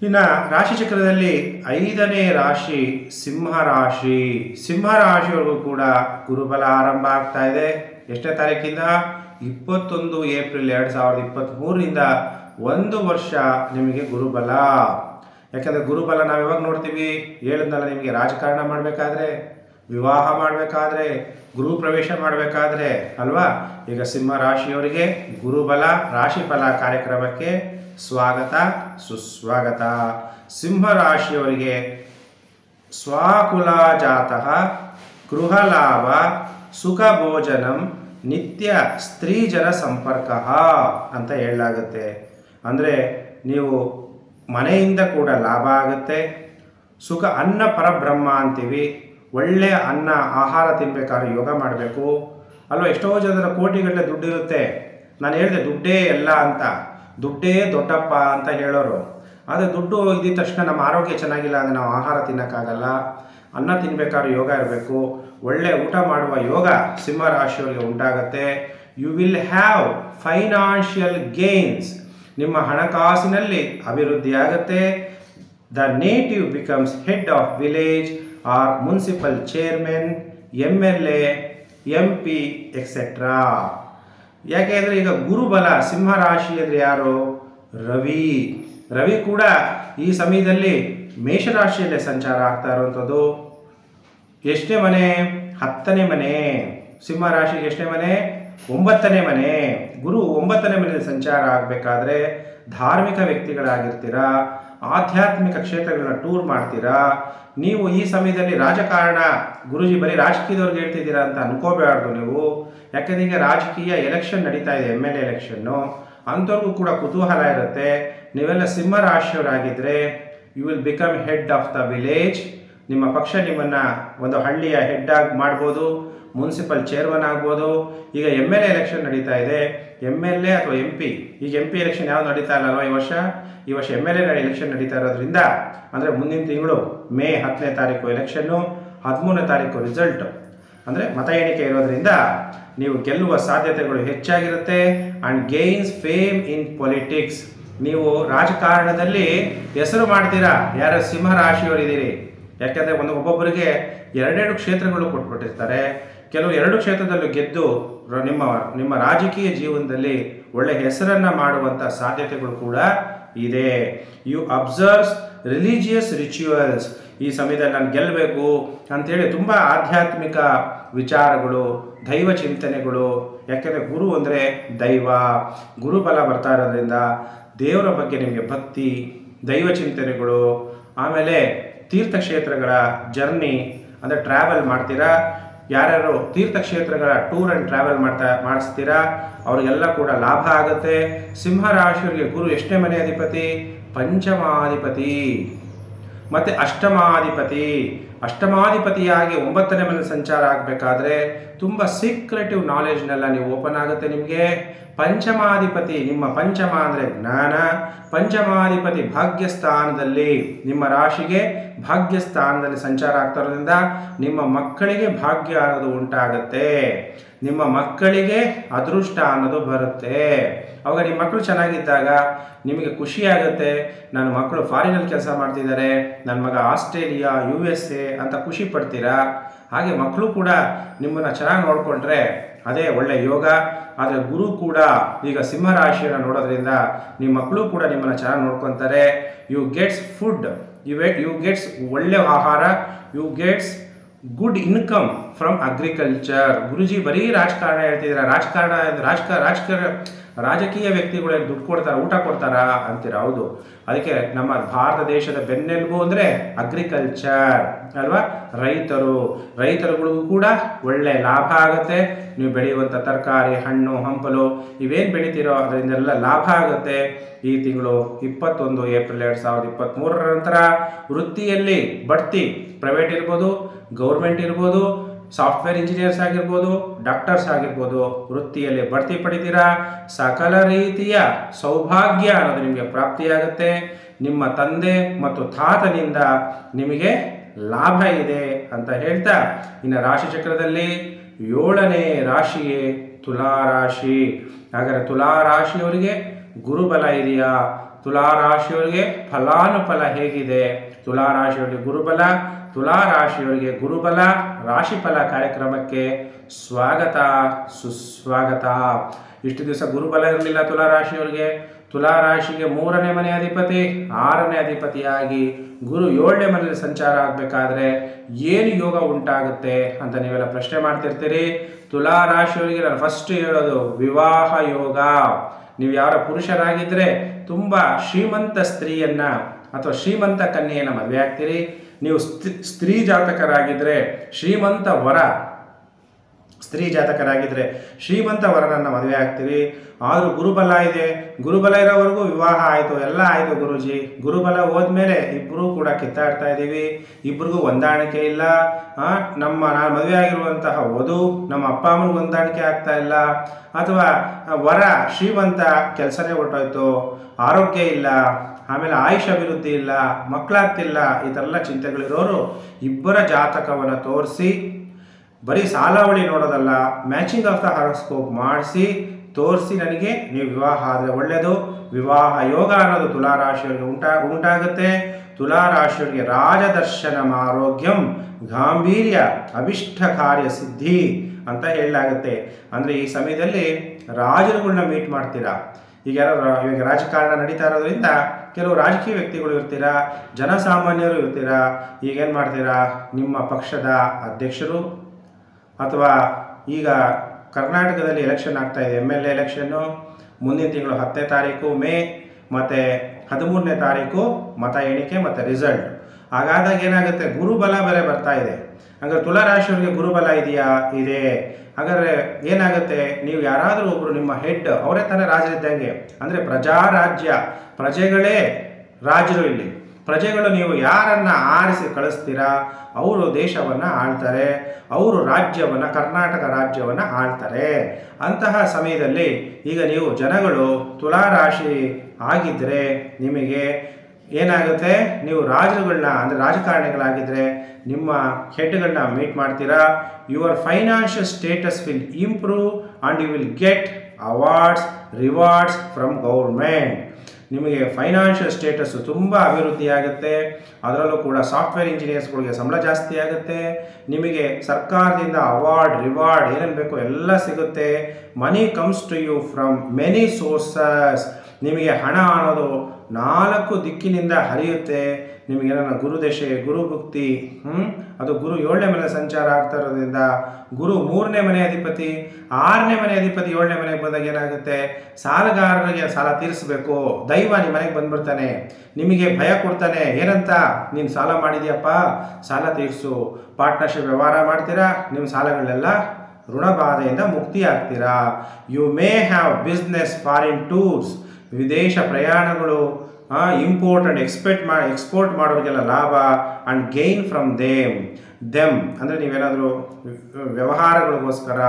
ಇನ್ನು ರಾಶಿಚಕ್ರದಲ್ಲಿ ಐದನೇ ರಾಶಿ ಸಿಂಹ ರಾಶಿ. ಸಿಂಹ ರಾಶಿಯವ್ರಿಗೂ ಕೂಡ ಗುರುಬಲ ಆರಂಭ ಆಗ್ತಾ ಇದೆ. ಎಷ್ಟನೇ ತಾರೀಕಿಂದ? ಇಪ್ಪತ್ತೊಂದು ಏಪ್ರಿಲ್ ಎರಡು ಸಾವಿರದ ಇಪ್ಪತ್ತ್ಮೂರರಿಂದ ಒಂದು ವರ್ಷ ನಿಮಗೆ ಗುರುಬಲ. ಯಾಕಂದರೆ ಗುರುಬಲ ನಾವು ಯಾವಾಗ ನೋಡ್ತೀವಿ? ಹೇಳಿದ್ನಲ್ಲ ನಿಮಗೆ, ರಾಜಕಾರಣ ಮಾಡಬೇಕಾದ್ರೆ, ವಿವಾಹ ಮಾಡಬೇಕಾದ್ರೆ ಗುರು ಪ್ರವೇಶ ಮಾಡಬೇಕಾದ್ರೆ, ಅಲ್ವಾ? ಈಗ ಸಿಂಹ ರಾಶಿಯವರಿಗೆ ಗುರುಬಲ ರಾಶಿಫಲ ಕಾರ್ಯಕ್ರಮಕ್ಕೆ ಸ್ವಾಗತ, ಸುಸ್ವಾಗತ. ಸಿಂಹ ರಾಶಿಯವರಿಗೆ ಸ್ವಕುಲ ಜಾತಃ ಗೃಹಲಾಭ ಸುಖ ಭೋಜನಂ ನಿತ್ಯ ಸ್ತ್ರೀಜನ ಸಂಪರ್ಕ ಅಂತ ಹೇಳಲಾಗುತ್ತೆ. ಅಂದರೆ ನೀವು ಮನೆಯಿಂದ ಕೂಡ ಲಾಭ ಆಗುತ್ತೆ. ಸುಖ, ಅನ್ನ, ಪರಬ್ರಹ್ಮ ಅಂತೀವಿ. ಒಳ್ಳೆಯ ಅನ್ನ, ಆಹಾರ ತಿನ್ಬೇಕಾದ್ರೆ ಯೋಗ ಮಾಡಬೇಕು. ಅಲ್ವಾ? ಎಷ್ಟೋ ಜನರ ಕೋಟಿಗಟ್ಟಲೆ ದುಡ್ಡಿರುತ್ತೆ. ನಾನು ಹೇಳಿದೆ ದುಡ್ಡೇ ಎಲ್ಲ ಅಂತ. ದುಡ್ಡೇ ದೊಡ್ಡಪ್ಪ ಅಂತ ಹೇಳೋರು. ಆದರೆ ದುಡ್ಡು ಇದ್ದ ತಕ್ಷಣ ನಮ್ಮ ಆರೋಗ್ಯ ಚೆನ್ನಾಗಿಲ್ಲ ಅಂದರೆ ನಾವು ಆಹಾರ ತಿನ್ನೋಕ್ಕಾಗಲ್ಲ. ಅನ್ನ ತಿನ್ಬೇಕಾದ್ರೆ ಯೋಗ ಇರಬೇಕು. ಒಳ್ಳೆ ಊಟ ಮಾಡುವ ಯೋಗ ಸಿಂಹ ರಾಶಿಯವರಿಗೆ ಉಂಟಾಗುತ್ತೆ. You will have financial gains ನಿಮ್ಮ ಹಣಕಾಸಿನಲ್ಲಿ ಅಭಿವೃದ್ಧಿ ಆಗುತ್ತೆ. The native becomes head of village or municipal chairman M L A P etcetera ಯಾಕೆ ಅಂದರೆ ಈಗ ಗುರುಬಲ ಸಿಂಹ ರಾಶಿ ಯಾರು? ರವಿ. ರವಿ ಕೂಡ ಈ ಸಮಯದಲ್ಲಿ ಮೇಷರಾಶಿಯಲ್ಲೇ ಸಂಚಾರ ಆಗ್ತಾ ಇರುವಂಥದ್ದು ಎಷ್ಟನೇ ಮನೆ? ಹತ್ತನೇ ಮನೆ. ಸಿಂಹ ರಾಶಿ ಎಷ್ಟನೇ ಮನೆ? ಒಂಬತ್ತನೇ ಮನೆ. ಗುರು, ಒಂಬತ್ತನೇ ಮನೆಯಲ್ಲಿ ಸಂಚಾರ ಆಗಬೇಕಾದ್ರೆ ಧಾರ್ಮಿಕ ವ್ಯಕ್ತಿಗಳಾಗಿರ್ತೀರಾ? ಆಧ್ಯಾತ್ಮಿಕ ಕ್ಷೇತ್ರಗಳನ್ನ ಟೂರ್ ಮಾಡ್ತೀರಾ? ನೀವು ಈ ಸಮಯದಲ್ಲಿ ರಾಜಕಾರಣ, ಗುರುಜಿ ಬರೀ ರಾಜಕೀಯದವ್ರಿಗೆ ಹೇಳ್ತಿದ್ದೀರಾ ಅಂತ ಅನ್ಕೋಬಾರ್ದು ನೀವು. ಯಾಕಂದ್ರೆ ಈಗ ರಾಜಕೀಯ ಎಲೆಕ್ಷನ್ ನಡೀತಾ ಇದೆ ಎಂ ಎಲ್ ಎ ಎಲೆಕ್ಷನ್ನು ಅಂಥವ್ರಿಗೂ ಕೂಡ ಕುತೂಹಲ ಇರುತ್ತೆ. ನೀವೆಲ್ಲ ಸಿಂಹ ರಾಶಿಯವರಾಗಿದ್ದರೆ you will become head of the village ನಿಮ್ಮ ಪಕ್ಷ ನಿಮ್ಮನ್ನು ಒಂದು ಹಳ್ಳಿಯ ಹೆಡ್ ಆಗಿ ಮಾಡ್ಬೋದು ಮುನ್ಸಿಪಲ್ ಚೇರ್ಮನ್ ಆಗ್ಬೋದು. ಈಗ ಎಂ ಎಲ್ ಎ ಎಲೆಕ್ಷನ್ ನಡೀತಾ ಇದೆ. ಎಂ ಎಲ್ ಎ ಅಥವಾ ಎಂ ಪಿ ಈಗ ಎಂ ಪಿ ಎಲೆಕ್ಷನ್ ಯಾವ್ದು ನಡೀತಾ ಇಲ್ಲಲ್ವ ಈ ವರ್ಷ? ಈ ವರ್ಷ ಎಂ ಎಲ್ ಎ ಎಲೆಕ್ಷನ್ ನಡೀತಾ ಇರೋದ್ರಿಂದ, ಅಂದರೆ ಮುಂದಿನ ತಿಂಗಳು ಮೇ ಹತ್ತನೇ ತಾರೀಕು ಎಲೆಕ್ಷನ್ನು ಹದಿಮೂರನೇ ತಾರೀಕು ರಿಸಲ್ಟ್ ಅಂದರೆ ಮತ ಎಣಿಕೆ ಇರೋದ್ರಿಂದ ನೀವು ಗೆಲ್ಲುವ ಸಾಧ್ಯತೆಗಳು ಹೆಚ್ಚಾಗಿರುತ್ತೆ. And gains fame in politics ನೀವು ರಾಜಕಾರಣದಲ್ಲಿ ಹೆಸರು ಮಾಡ್ತೀರಾ? ಯಾರೋ? ಸಿಂಹ ರಾಶಿಯವರಿದ್ದೀರಿ ಯಾಕೆಂದರೆ ಒಂದು ಒಬ್ಬೊಬ್ಬರಿಗೆ ಎರಡೆರಡು ಕ್ಷೇತ್ರಗಳು ಕೊಟ್ಬಿಟ್ಟಿರ್ತಾರೆ. ಕೆಲವು ಎರಡು ಕ್ಷೇತ್ರದಲ್ಲೂ ಗೆದ್ದು ನಿಮ್ಮ ನಿಮ್ಮ ರಾಜಕೀಯ ಜೀವನದಲ್ಲಿ ಒಳ್ಳೆ ಹೆಸರನ್ನು ಮಾಡುವಂಥ ಸಾಧ್ಯತೆಗಳು ಕೂಡ ಇದೆ. ಯು ಅಬ್ಸರ್ವ್ಸ್ ರಿಲಿಜಿಯಸ್ ರಿಚುವಲ್ಸ್ ಈ ಸಮಯದಲ್ಲಿ ನಾನು ಗೆಲ್ಲಬೇಕು ಅಂಥೇಳಿ ತುಂಬ ಆಧ್ಯಾತ್ಮಿಕ ವಿಚಾರಗಳು, ದೈವ ಚಿಂತನೆಗಳು. ಯಾಕೆಂದರೆ ಗುರು ಅಂದರೆ ದೈವ. ಗುರುಬಲ ಬರ್ತಾ ಇರೋದ್ರಿಂದ ದೇವರ ಬಗ್ಗೆ ನಿಮಗೆ ಭಕ್ತಿ, ದೈವ ಚಿಂತನೆಗಳು. ಆಮೇಲೆ ತೀರ್ಥಕ್ಷೇತ್ರಗಳ ಜರ್ನಿ ಅಂದರೆ ಟ್ರಾವೆಲ್ ಮಾಡ್ತೀರಾ? ಯಾರ್ಯಾರು ತೀರ್ಥಕ್ಷೇತ್ರಗಳ ಟೂರ್ ಆ್ಯಂಡ್ ಟ್ರಾವೆಲ್ ಮಾಡ್ತಾ, ಮಾಡಿಸ್ತೀರಾ? ಅವರಿಗೆಲ್ಲ ಕೂಡ ಲಾಭ ಆಗುತ್ತೆ. ಸಿಂಹರಾಶಿಯವರಿಗೆ ಗುರು ಎಷ್ಟನೇ ಮನೆ ಅಧಿಪತಿ, ಪಂಚಮಾಧಿಪತಿ. ಮತ್ತು ಅಷ್ಟಮಾಧಿಪತಿ. ಅಷ್ಟಮಾಧಿಪತಿಯಾಗಿ ಒಂಬತ್ತನೇ ಮನೆ ಸಂಚಾರ ಆಗಬೇಕಾದ್ರೆ ತುಂಬ ಸೀಕ್ರೆಟಿವ್ ನಾಲೆಜ್ನೆಲ್ಲ ನೀವು ಓಪನ್ ಆಗುತ್ತೆ ನಿಮಗೆ. ಪಂಚಮಾಧಿಪತಿ, ನಿಮ್ಮ ಪಂಚಮ ಅಂದರೆ ಜ್ಞಾನ, ಪಂಚಮಾಧಿಪತಿ ಭಾಗ್ಯಸ್ಥಾನದಲ್ಲಿ ನಿಮ್ಮ ರಾಶಿಗೆ ಭಾಗ್ಯಸ್ಥಾನದಲ್ಲಿ ಸಂಚಾರ ಆಗ್ತಾ ನಿಮ್ಮ ಮಕ್ಕಳಿಗೆ ಭಾಗ್ಯ ಅನ್ನೋದು ಉಂಟಾಗತ್ತೆ. ನಿಮ್ಮ ಮಕ್ಕಳಿಗೆ ಅದೃಷ್ಟ ಅನ್ನೋದು ಬರುತ್ತೆ. ಅವಾಗ ನಿಮ್ಮ ಮಕ್ಕಳು ಚೆನ್ನಾಗಿದ್ದಾಗ ನಿಮಗೆ ಖುಷಿ ಆಗುತ್ತೆ. ನನ್ನ ಮಕ್ಕಳು ಫಾರಿನಲ್ಲಿ ಕೆಲಸ ಮಾಡ್ತಿದ್ದಾರೆ. ನನ್ನ ಮಗ ಆಸ್ಟ್ರೇಲಿಯಾ, ಯು ಎಸ್ ಎ ಅಂತ ಖುಷಿ ಪಡ್ತೀರಾ? ಹಾಗೆ ಮಕ್ಕಳು ಕೂಡ ನಿಮ್ಮನ್ನು ಚೆನ್ನಾಗಿ ನೋಡಿಕೊಂಡ್ರೆ ಅದೇ ಒಳ್ಳೆ ಯೋಗ. ಆದರೆ ಗುರು ಕೂಡ ಈಗ ಸಿಂಹರಾಶಿಯನ್ನು ನೋಡೋದ್ರಿಂದ ನಿಮ್ಮ ಮಕ್ಕಳು ಕೂಡ ನಿಮ್ಮನ್ನು ಚೆನ್ನಾಗಿ ನೋಡ್ಕೊತಾರೆ. You gets food you wet you gets ಒಳ್ಳೆ ಆಹಾರ you gets good income from agriculture. Guruji, ಬರೀ ರಾಜಕಾರಣ ಹೇಳ್ತಿದ್ದೀರಾ? ರಾಜಕಾರಣ ರಾಜಕ ರಾಜಕೀಯ ರಾಜಕೀಯ ವ್ಯಕ್ತಿಗಳಿಗೆ ದುಡ್ಡು ಕೊಡ್ತಾರ, ಊಟ ಕೊಡ್ತಾರಾ ಅಂತೀರ? ಹೌದು. ಅದಕ್ಕೆ ನಮ್ಮ ಭಾರತ ದೇಶದ ಬೆನ್ನೆಲುಬು ಅಂದರೆ ಅಗ್ರಿಕಲ್ಚರ್ ಅಲ್ವಾ? ರೈತರು. ರೈತರುಗಳಿಗೂ ಕೂಡ ಒಳ್ಳೆ ಲಾಭ ಆಗುತ್ತೆ. ನೀವು ಬೆಳೆಯುವಂಥ ತರಕಾರಿ, ಹಣ್ಣು, ಹಂಪಲು, ಇವೇನು ಬೆಳಿತೀರೋ ಅದರಿಂದೆಲ್ಲ ಲಾಭ ಆಗುತ್ತೆ. ಈ ತಿಂಗಳು ಇಪ್ಪತ್ತೊಂದು ಏಪ್ರಿಲ್ ಎರಡು ಸಾವಿರದ ಇಪ್ಪತ್ತ್ಮೂರರ ನಂತರ ವೃತ್ತಿಯಲ್ಲಿ ಬಡ್ತಿ ಪ್ರೈವೇಟ್ ಇರ್ಬೋದು ಗೌರ್ಮೆಂಟ್ ಇರ್ಬೋದು ಸಾಫ್ಟ್ವೇರ್ ಇಂಜಿನಿಯರ್ಸ್ ಆಗಿರ್ಬೋದು ಡಾಕ್ಟರ್ಸ್ ಆಗಿರ್ಬೋದು, ವೃತ್ತಿಯಲ್ಲಿ ಬಡ್ತಿ ಪಡಿತೀರಾ? ಸಕಲ ರೀತಿಯ ಸೌಭಾಗ್ಯ ಅನ್ನೋದು ನಿಮಗೆ ಪ್ರಾಪ್ತಿಯಾಗುತ್ತೆ. ನಿಮ್ಮ ತಂದೆ ಮತ್ತು ತಾತನಿಂದ ನಿಮಗೆ ಲಾಭ ಇದೆ ಅಂತ ಹೇಳ್ತಾ, ಇನ್ನು ರಾಶಿ ಚಕ್ರದಲ್ಲಿ ಏಳನೇ ರಾಶಿಯೇ ತುಲಾ ರಾಶಿ. ಹಾಗಾದರೆ ತುಲಾ ರಾಶಿಯವರಿಗೆ ಗುರುಬಲ ಇದೆಯಾ? ತುಲಾ ರಾಶಿಯವರಿಗೆ ಫಲಾನುಫಲ ಹೇಗಿದೆ? ತುಲಾ ರಾಶಿಯವರಿಗೆ ಗುರುಬಲ ತುಲಾ ರಾಶಿಯವರಿಗೆ ಗುರುಬಲ, ರಾಶಿಫಲ ಕಾರ್ಯಕ್ರಮಕ್ಕೆ ಸ್ವಾಗತ, ಸುಸ್ವಾಗತ. ಇಷ್ಟು ದಿವಸ ಗುರುಬಲ ಇರಲಿಲ್ಲ ತುಲಾ ರಾಶಿಯವರಿಗೆ ತುಲಾ ರಾಶಿಗೆ ಮೂರನೇ ಮನೆ ಅಧಿಪತಿ, ಆರನೇ ಅಧಿಪತಿಯಾಗಿ ಗುರು ಏಳನೇ ಮನೆಯಲ್ಲಿ ಸಂಚಾರ ಆಗಬೇಕಾದ್ರೆ ಏನು ಯೋಗ ಉಂಟಾಗುತ್ತೆ ಅಂತ ನೀವೆಲ್ಲ ಪ್ರಶ್ನೆ ಮಾಡ್ತಿರ್ತೀರಿ. ತುಲಾ ರಾಶಿಯವರಿಗೆ ನಾನು ಫಸ್ಟ್ ಹೇಳೋದು ವಿವಾಹ ಯೋಗ. ನೀವು ಯಾರ ಪುರುಷರಾಗಿದ್ದರೆ ತುಂಬ ಶ್ರೀಮಂತ ಸ್ತ್ರೀಯನ್ನ ಅಥವಾ ಶ್ರೀಮಂತ ಕನ್ಯೆಯನ್ನು ಮದುವೆ ಆಗ್ತೀರಿ? ನೀವು ಸ್ತ್ರೀ ಜಾತಕರಾಗಿದ್ದರೆ ಶ್ರೀಮಂತ ವರ, ಸ್ತ್ರೀ ಜಾತಕರಾಗಿದ್ದರೆ ಶ್ರೀಮಂತ ವರನನ್ನು ಮದುವೆ ಆಗ್ತೀರಿ. ಆದರೂ ಗುರುಬಲ ಇದೆ. ಗುರುಬಲ ಇರೋವರೆಗೂ ವಿವಾಹ ಆಯಿತು. ಎಲ್ಲ ಆಯಿತು ಗುರುಜಿ. ಗುರುಬಲ ಹೋದ್ಮೇಲೆ ಇಬ್ಬರೂ ಕೂಡ ಕಿತ್ತಾಡ್ತಾ ಇದ್ದೀವಿ. ಇಬ್ರಿಗೂ ಹೊಂದಾಣಿಕೆ ಇಲ್ಲ. ನಮ್ಮ ನಾನು ಮದುವೆ ಆಗಿರುವಂತಹ ವಧು ನಮ್ಮ ಅಪ್ಪ ಅಮ್ಮನಿಗೆ ಹೊಂದಾಣಿಕೆ ಆಗ್ತಾ ಇಲ್ಲ. ಅಥವಾ ವರ ಶ್ರೀಮಂತ ಕೆಲಸನೇ ಹೊರಟೋಯ್ತು. ಆರೋಗ್ಯ ಇಲ್ಲ. ಆಮೇಲೆ ಆಯುಷ್ ಅಭಿವೃದ್ಧಿ ಇಲ್ಲ ಮಕ್ಕಳಾಗ್ತಿಲ್ಲ ಈ ಥರ ಎಲ್ಲ ಚಿಂತೆಗಳಿರೋರು ಇಬ್ಬರ ಜಾತಕವನ್ನು ತೋರಿಸಿ, ಬರೀ ಸಾಲಾವಳಿ ನೋಡೋದಲ್ಲ ಮ್ಯಾಚಿಂಗ್ ಆಫ್ ದ ಹಾರೋಸ್ಕೋಪ್ ಮಾಡಿಸಿ, ತೋರಿಸಿ ನನಗೆ, ನೀವು ವಿವಾಹ ಆದರೆ ಒಳ್ಳೆಯದು ವಿವಾಹ ಯೋಗ ಅನ್ನೋದು ತುಲಾರಾಶಿಯವರಿಗೆ ಉಂಟಾ, ಉಂಟಾಗುತ್ತೆ. ತುಲಾರಾಶಿಯವರಿಗೆ ರಾಜದರ್ಶನ ಆರೋಗ್ಯಂ ಗಾಂಭೀರ್ಯ ಅಭಿಷ್ಠ ಕಾರ್ಯ ಸಿದ್ಧಿ ಅಂತ ಹೇಳಲಾಗುತ್ತೆ. ಅಂದರೆ ಈ ಸಮಯದಲ್ಲಿ ರಾಜರುಗಳನ್ನ ಮೀಟ್ ಮಾಡ್ತೀರಾ? ಈಗ ಯಾರೋ ಇವಾಗ ರಾಜಕಾರಣ ನಡೀತಾ ಇರೋದ್ರಿಂದ ಕೆಲವು ರಾಜಕೀಯ ವ್ಯಕ್ತಿಗಳು ಇರ್ತೀರಾ, ಜನಸಾಮಾನ್ಯರು ಇರ್ತೀರಾ, ಈಗೇನು ಮಾಡ್ತೀರಾ, ನಿಮ್ಮ ಪಕ್ಷದ ಅಧ್ಯಕ್ಷರು? ಅಥವಾ ಈಗ ಕರ್ನಾಟಕದಲ್ಲಿ ಎಲೆಕ್ಷನ್ ಆಗ್ತಾ ಇದೆ ಎಂ ಎಲ್ ಎ ಎಲೆಕ್ಷನ್ನು ಮುಂದಿನ ತಿಂಗಳು ಹತ್ತನೇ ತಾರೀಕು, ಮೇ, ಮತ್ತು ಹದಿಮೂರನೇ ತಾರೀಕು ಮತ ಎಣಿಕೆ ಮತ್ತು ರಿಸಲ್ಟ್ ಹಾಗಾದಾಗ ಏನಾಗುತ್ತೆ? ಗುರುಬಲ ಬೇರೆ ಬರ್ತಾ ಇದೆ. ಹಂಗಾರೆ ತುಲಾರಾಶಿಯವರಿಗೆ ಗುರುಬಲ ಇದೆಯಾ? ಇದೆ. ಹಾಗಾದ್ರೆ ಏನಾಗುತ್ತೆ? ನೀವು ಯಾರಾದರೂ ಒಬ್ಬರು ನಿಮ್ಮ ಹೆಡ್ ಅವರೇ ತಾನೇ ರಾಜರಿದ್ದಂಗೆ, ಅಂದರೆ ಪ್ರಜಾರಾಜ್ಯ, ಪ್ರಜೆಗಳೇ ರಾಜರು ಇಲ್ಲಿ. ಪ್ರಜೆಗಳು ನೀವು ಯಾರನ್ನ ಆರಿಸಿ ಕಳಿಸ್ತೀರಾ? ಅವರು ದೇಶವನ್ನು ಆಳ್ತಾರೆ, ಅವರು ರಾಜ್ಯವನ್ನು, ಕರ್ನಾಟಕ ರಾಜ್ಯವನ್ನು ಆಳ್ತಾರೆ. ಅಂತಹ ಸಮಯದಲ್ಲಿ ಈಗ ನೀವು ಜನಗಳು ತುಲಾರಾಶಿ ಆಗಿದ್ದರೆ ನಿಮಗೆ ಏನಾಗುತ್ತೆ? ನೀವು ರಾಜರುಗಳನ್ನ, ಅಂದರೆ ರಾಜಕಾರಣಿಗಳಾಗಿದ್ದರೆ ನಿಮ್ಮ ಹೆಡ್ಗಳನ್ನ ಮೀಟ್ ಮಾಡ್ತೀರಾ? Your financial status will improve and you will get awards rewards from government ನಿಮಗೆ ಫೈನಾನ್ಷಿಯಲ್ ಸ್ಟೇಟಸ್ಸು ತುಂಬ ಅಭಿವೃದ್ಧಿ ಆಗುತ್ತೆ. ಅದರಲ್ಲೂ ಕೂಡ ಸಾಫ್ಟ್ವೇರ್ ಇಂಜಿನಿಯರ್ಸ್ಗಳಿಗೆ ಸಂಬಳ ಜಾಸ್ತಿ ಆಗುತ್ತೆ. ನಿಮಗೆ ಸರ್ಕಾರದಿಂದ ಅವಾರ್ಡ್ ರಿವಾರ್ಡ್ ಏನೇನು ಬೇಕೋ ಎಲ್ಲ ಸಿಗುತ್ತೆ. Money comes to you from many sources ನಿಮಗೆ ಹಣ ಅನ್ನೋದು ನಾಲ್ಕು ದಿಕ್ಕಿನಿಂದ ಹರಿಯುತ್ತೆ. ನಿಮಗೆ ನನ್ನ ಗುರುದಶೆ ಗುರುಭುಕ್ತಿ ಹ್ಞೂ ಅದು ಗುರು ಏಳನೇ ಮನೆ ಸಂಚಾರ ಆಗ್ತಾ ಇರೋದ್ರಿಂದ ಗುರು ಮೂರನೇ ಮನೆ ಅಧಿಪತಿ, ಆರನೇ ಮನೆ ಅಧಿಪತಿ ಏಳನೇ ಮನೆಗೆ ಬಂದಾಗ ಏನಾಗುತ್ತೆ? ಸಾಲಗಾರರಿಗೆ ಸಾಲ ತೀರಿಸಬೇಕು. ದೈವ ನಿಮ್ಮ ಮನೆಗೆ ಬಂದ್ಬಿಡ್ತಾನೆ. ನಿಮಗೆ ಭಯ ಕೊಡ್ತಾನೆ. ಏನಂತ? ನೀನು ಸಾಲ ಮಾಡಿದ್ಯಪ್ಪ? ಸಾಲ ತೀರಿಸು. ಪಾರ್ಟ್ನರ್ಶಿಪ್ ವ್ಯವಹಾರ ಮಾಡ್ತೀರಾ? ನಿಮ್ಮ ಸಾಲಗಳೆಲ್ಲ ಋಣಬಾಧೆಯಿಂದ ಮುಕ್ತಿ ಆಗ್ತೀರಾ you may have business foreign tours ವಿದೇಶ ಪ್ರಯಾಣಗಳು ಇಂಪೋರ್ಟ್ ಆ್ಯಂಡ್ ಎಕ್ಸ್ಪೆಕ್ಟ್ ಮಾ ಎಕ್ಸ್ಪೋರ್ಟ್ ಮಾಡೋರಿಗೆಲ್ಲ ಲಾಭ and gain from them them ಅಂದರೆ ನೀವೇನಾದರೂ ವ್ಯವಹಾರಗಳಿಗೋಸ್ಕರ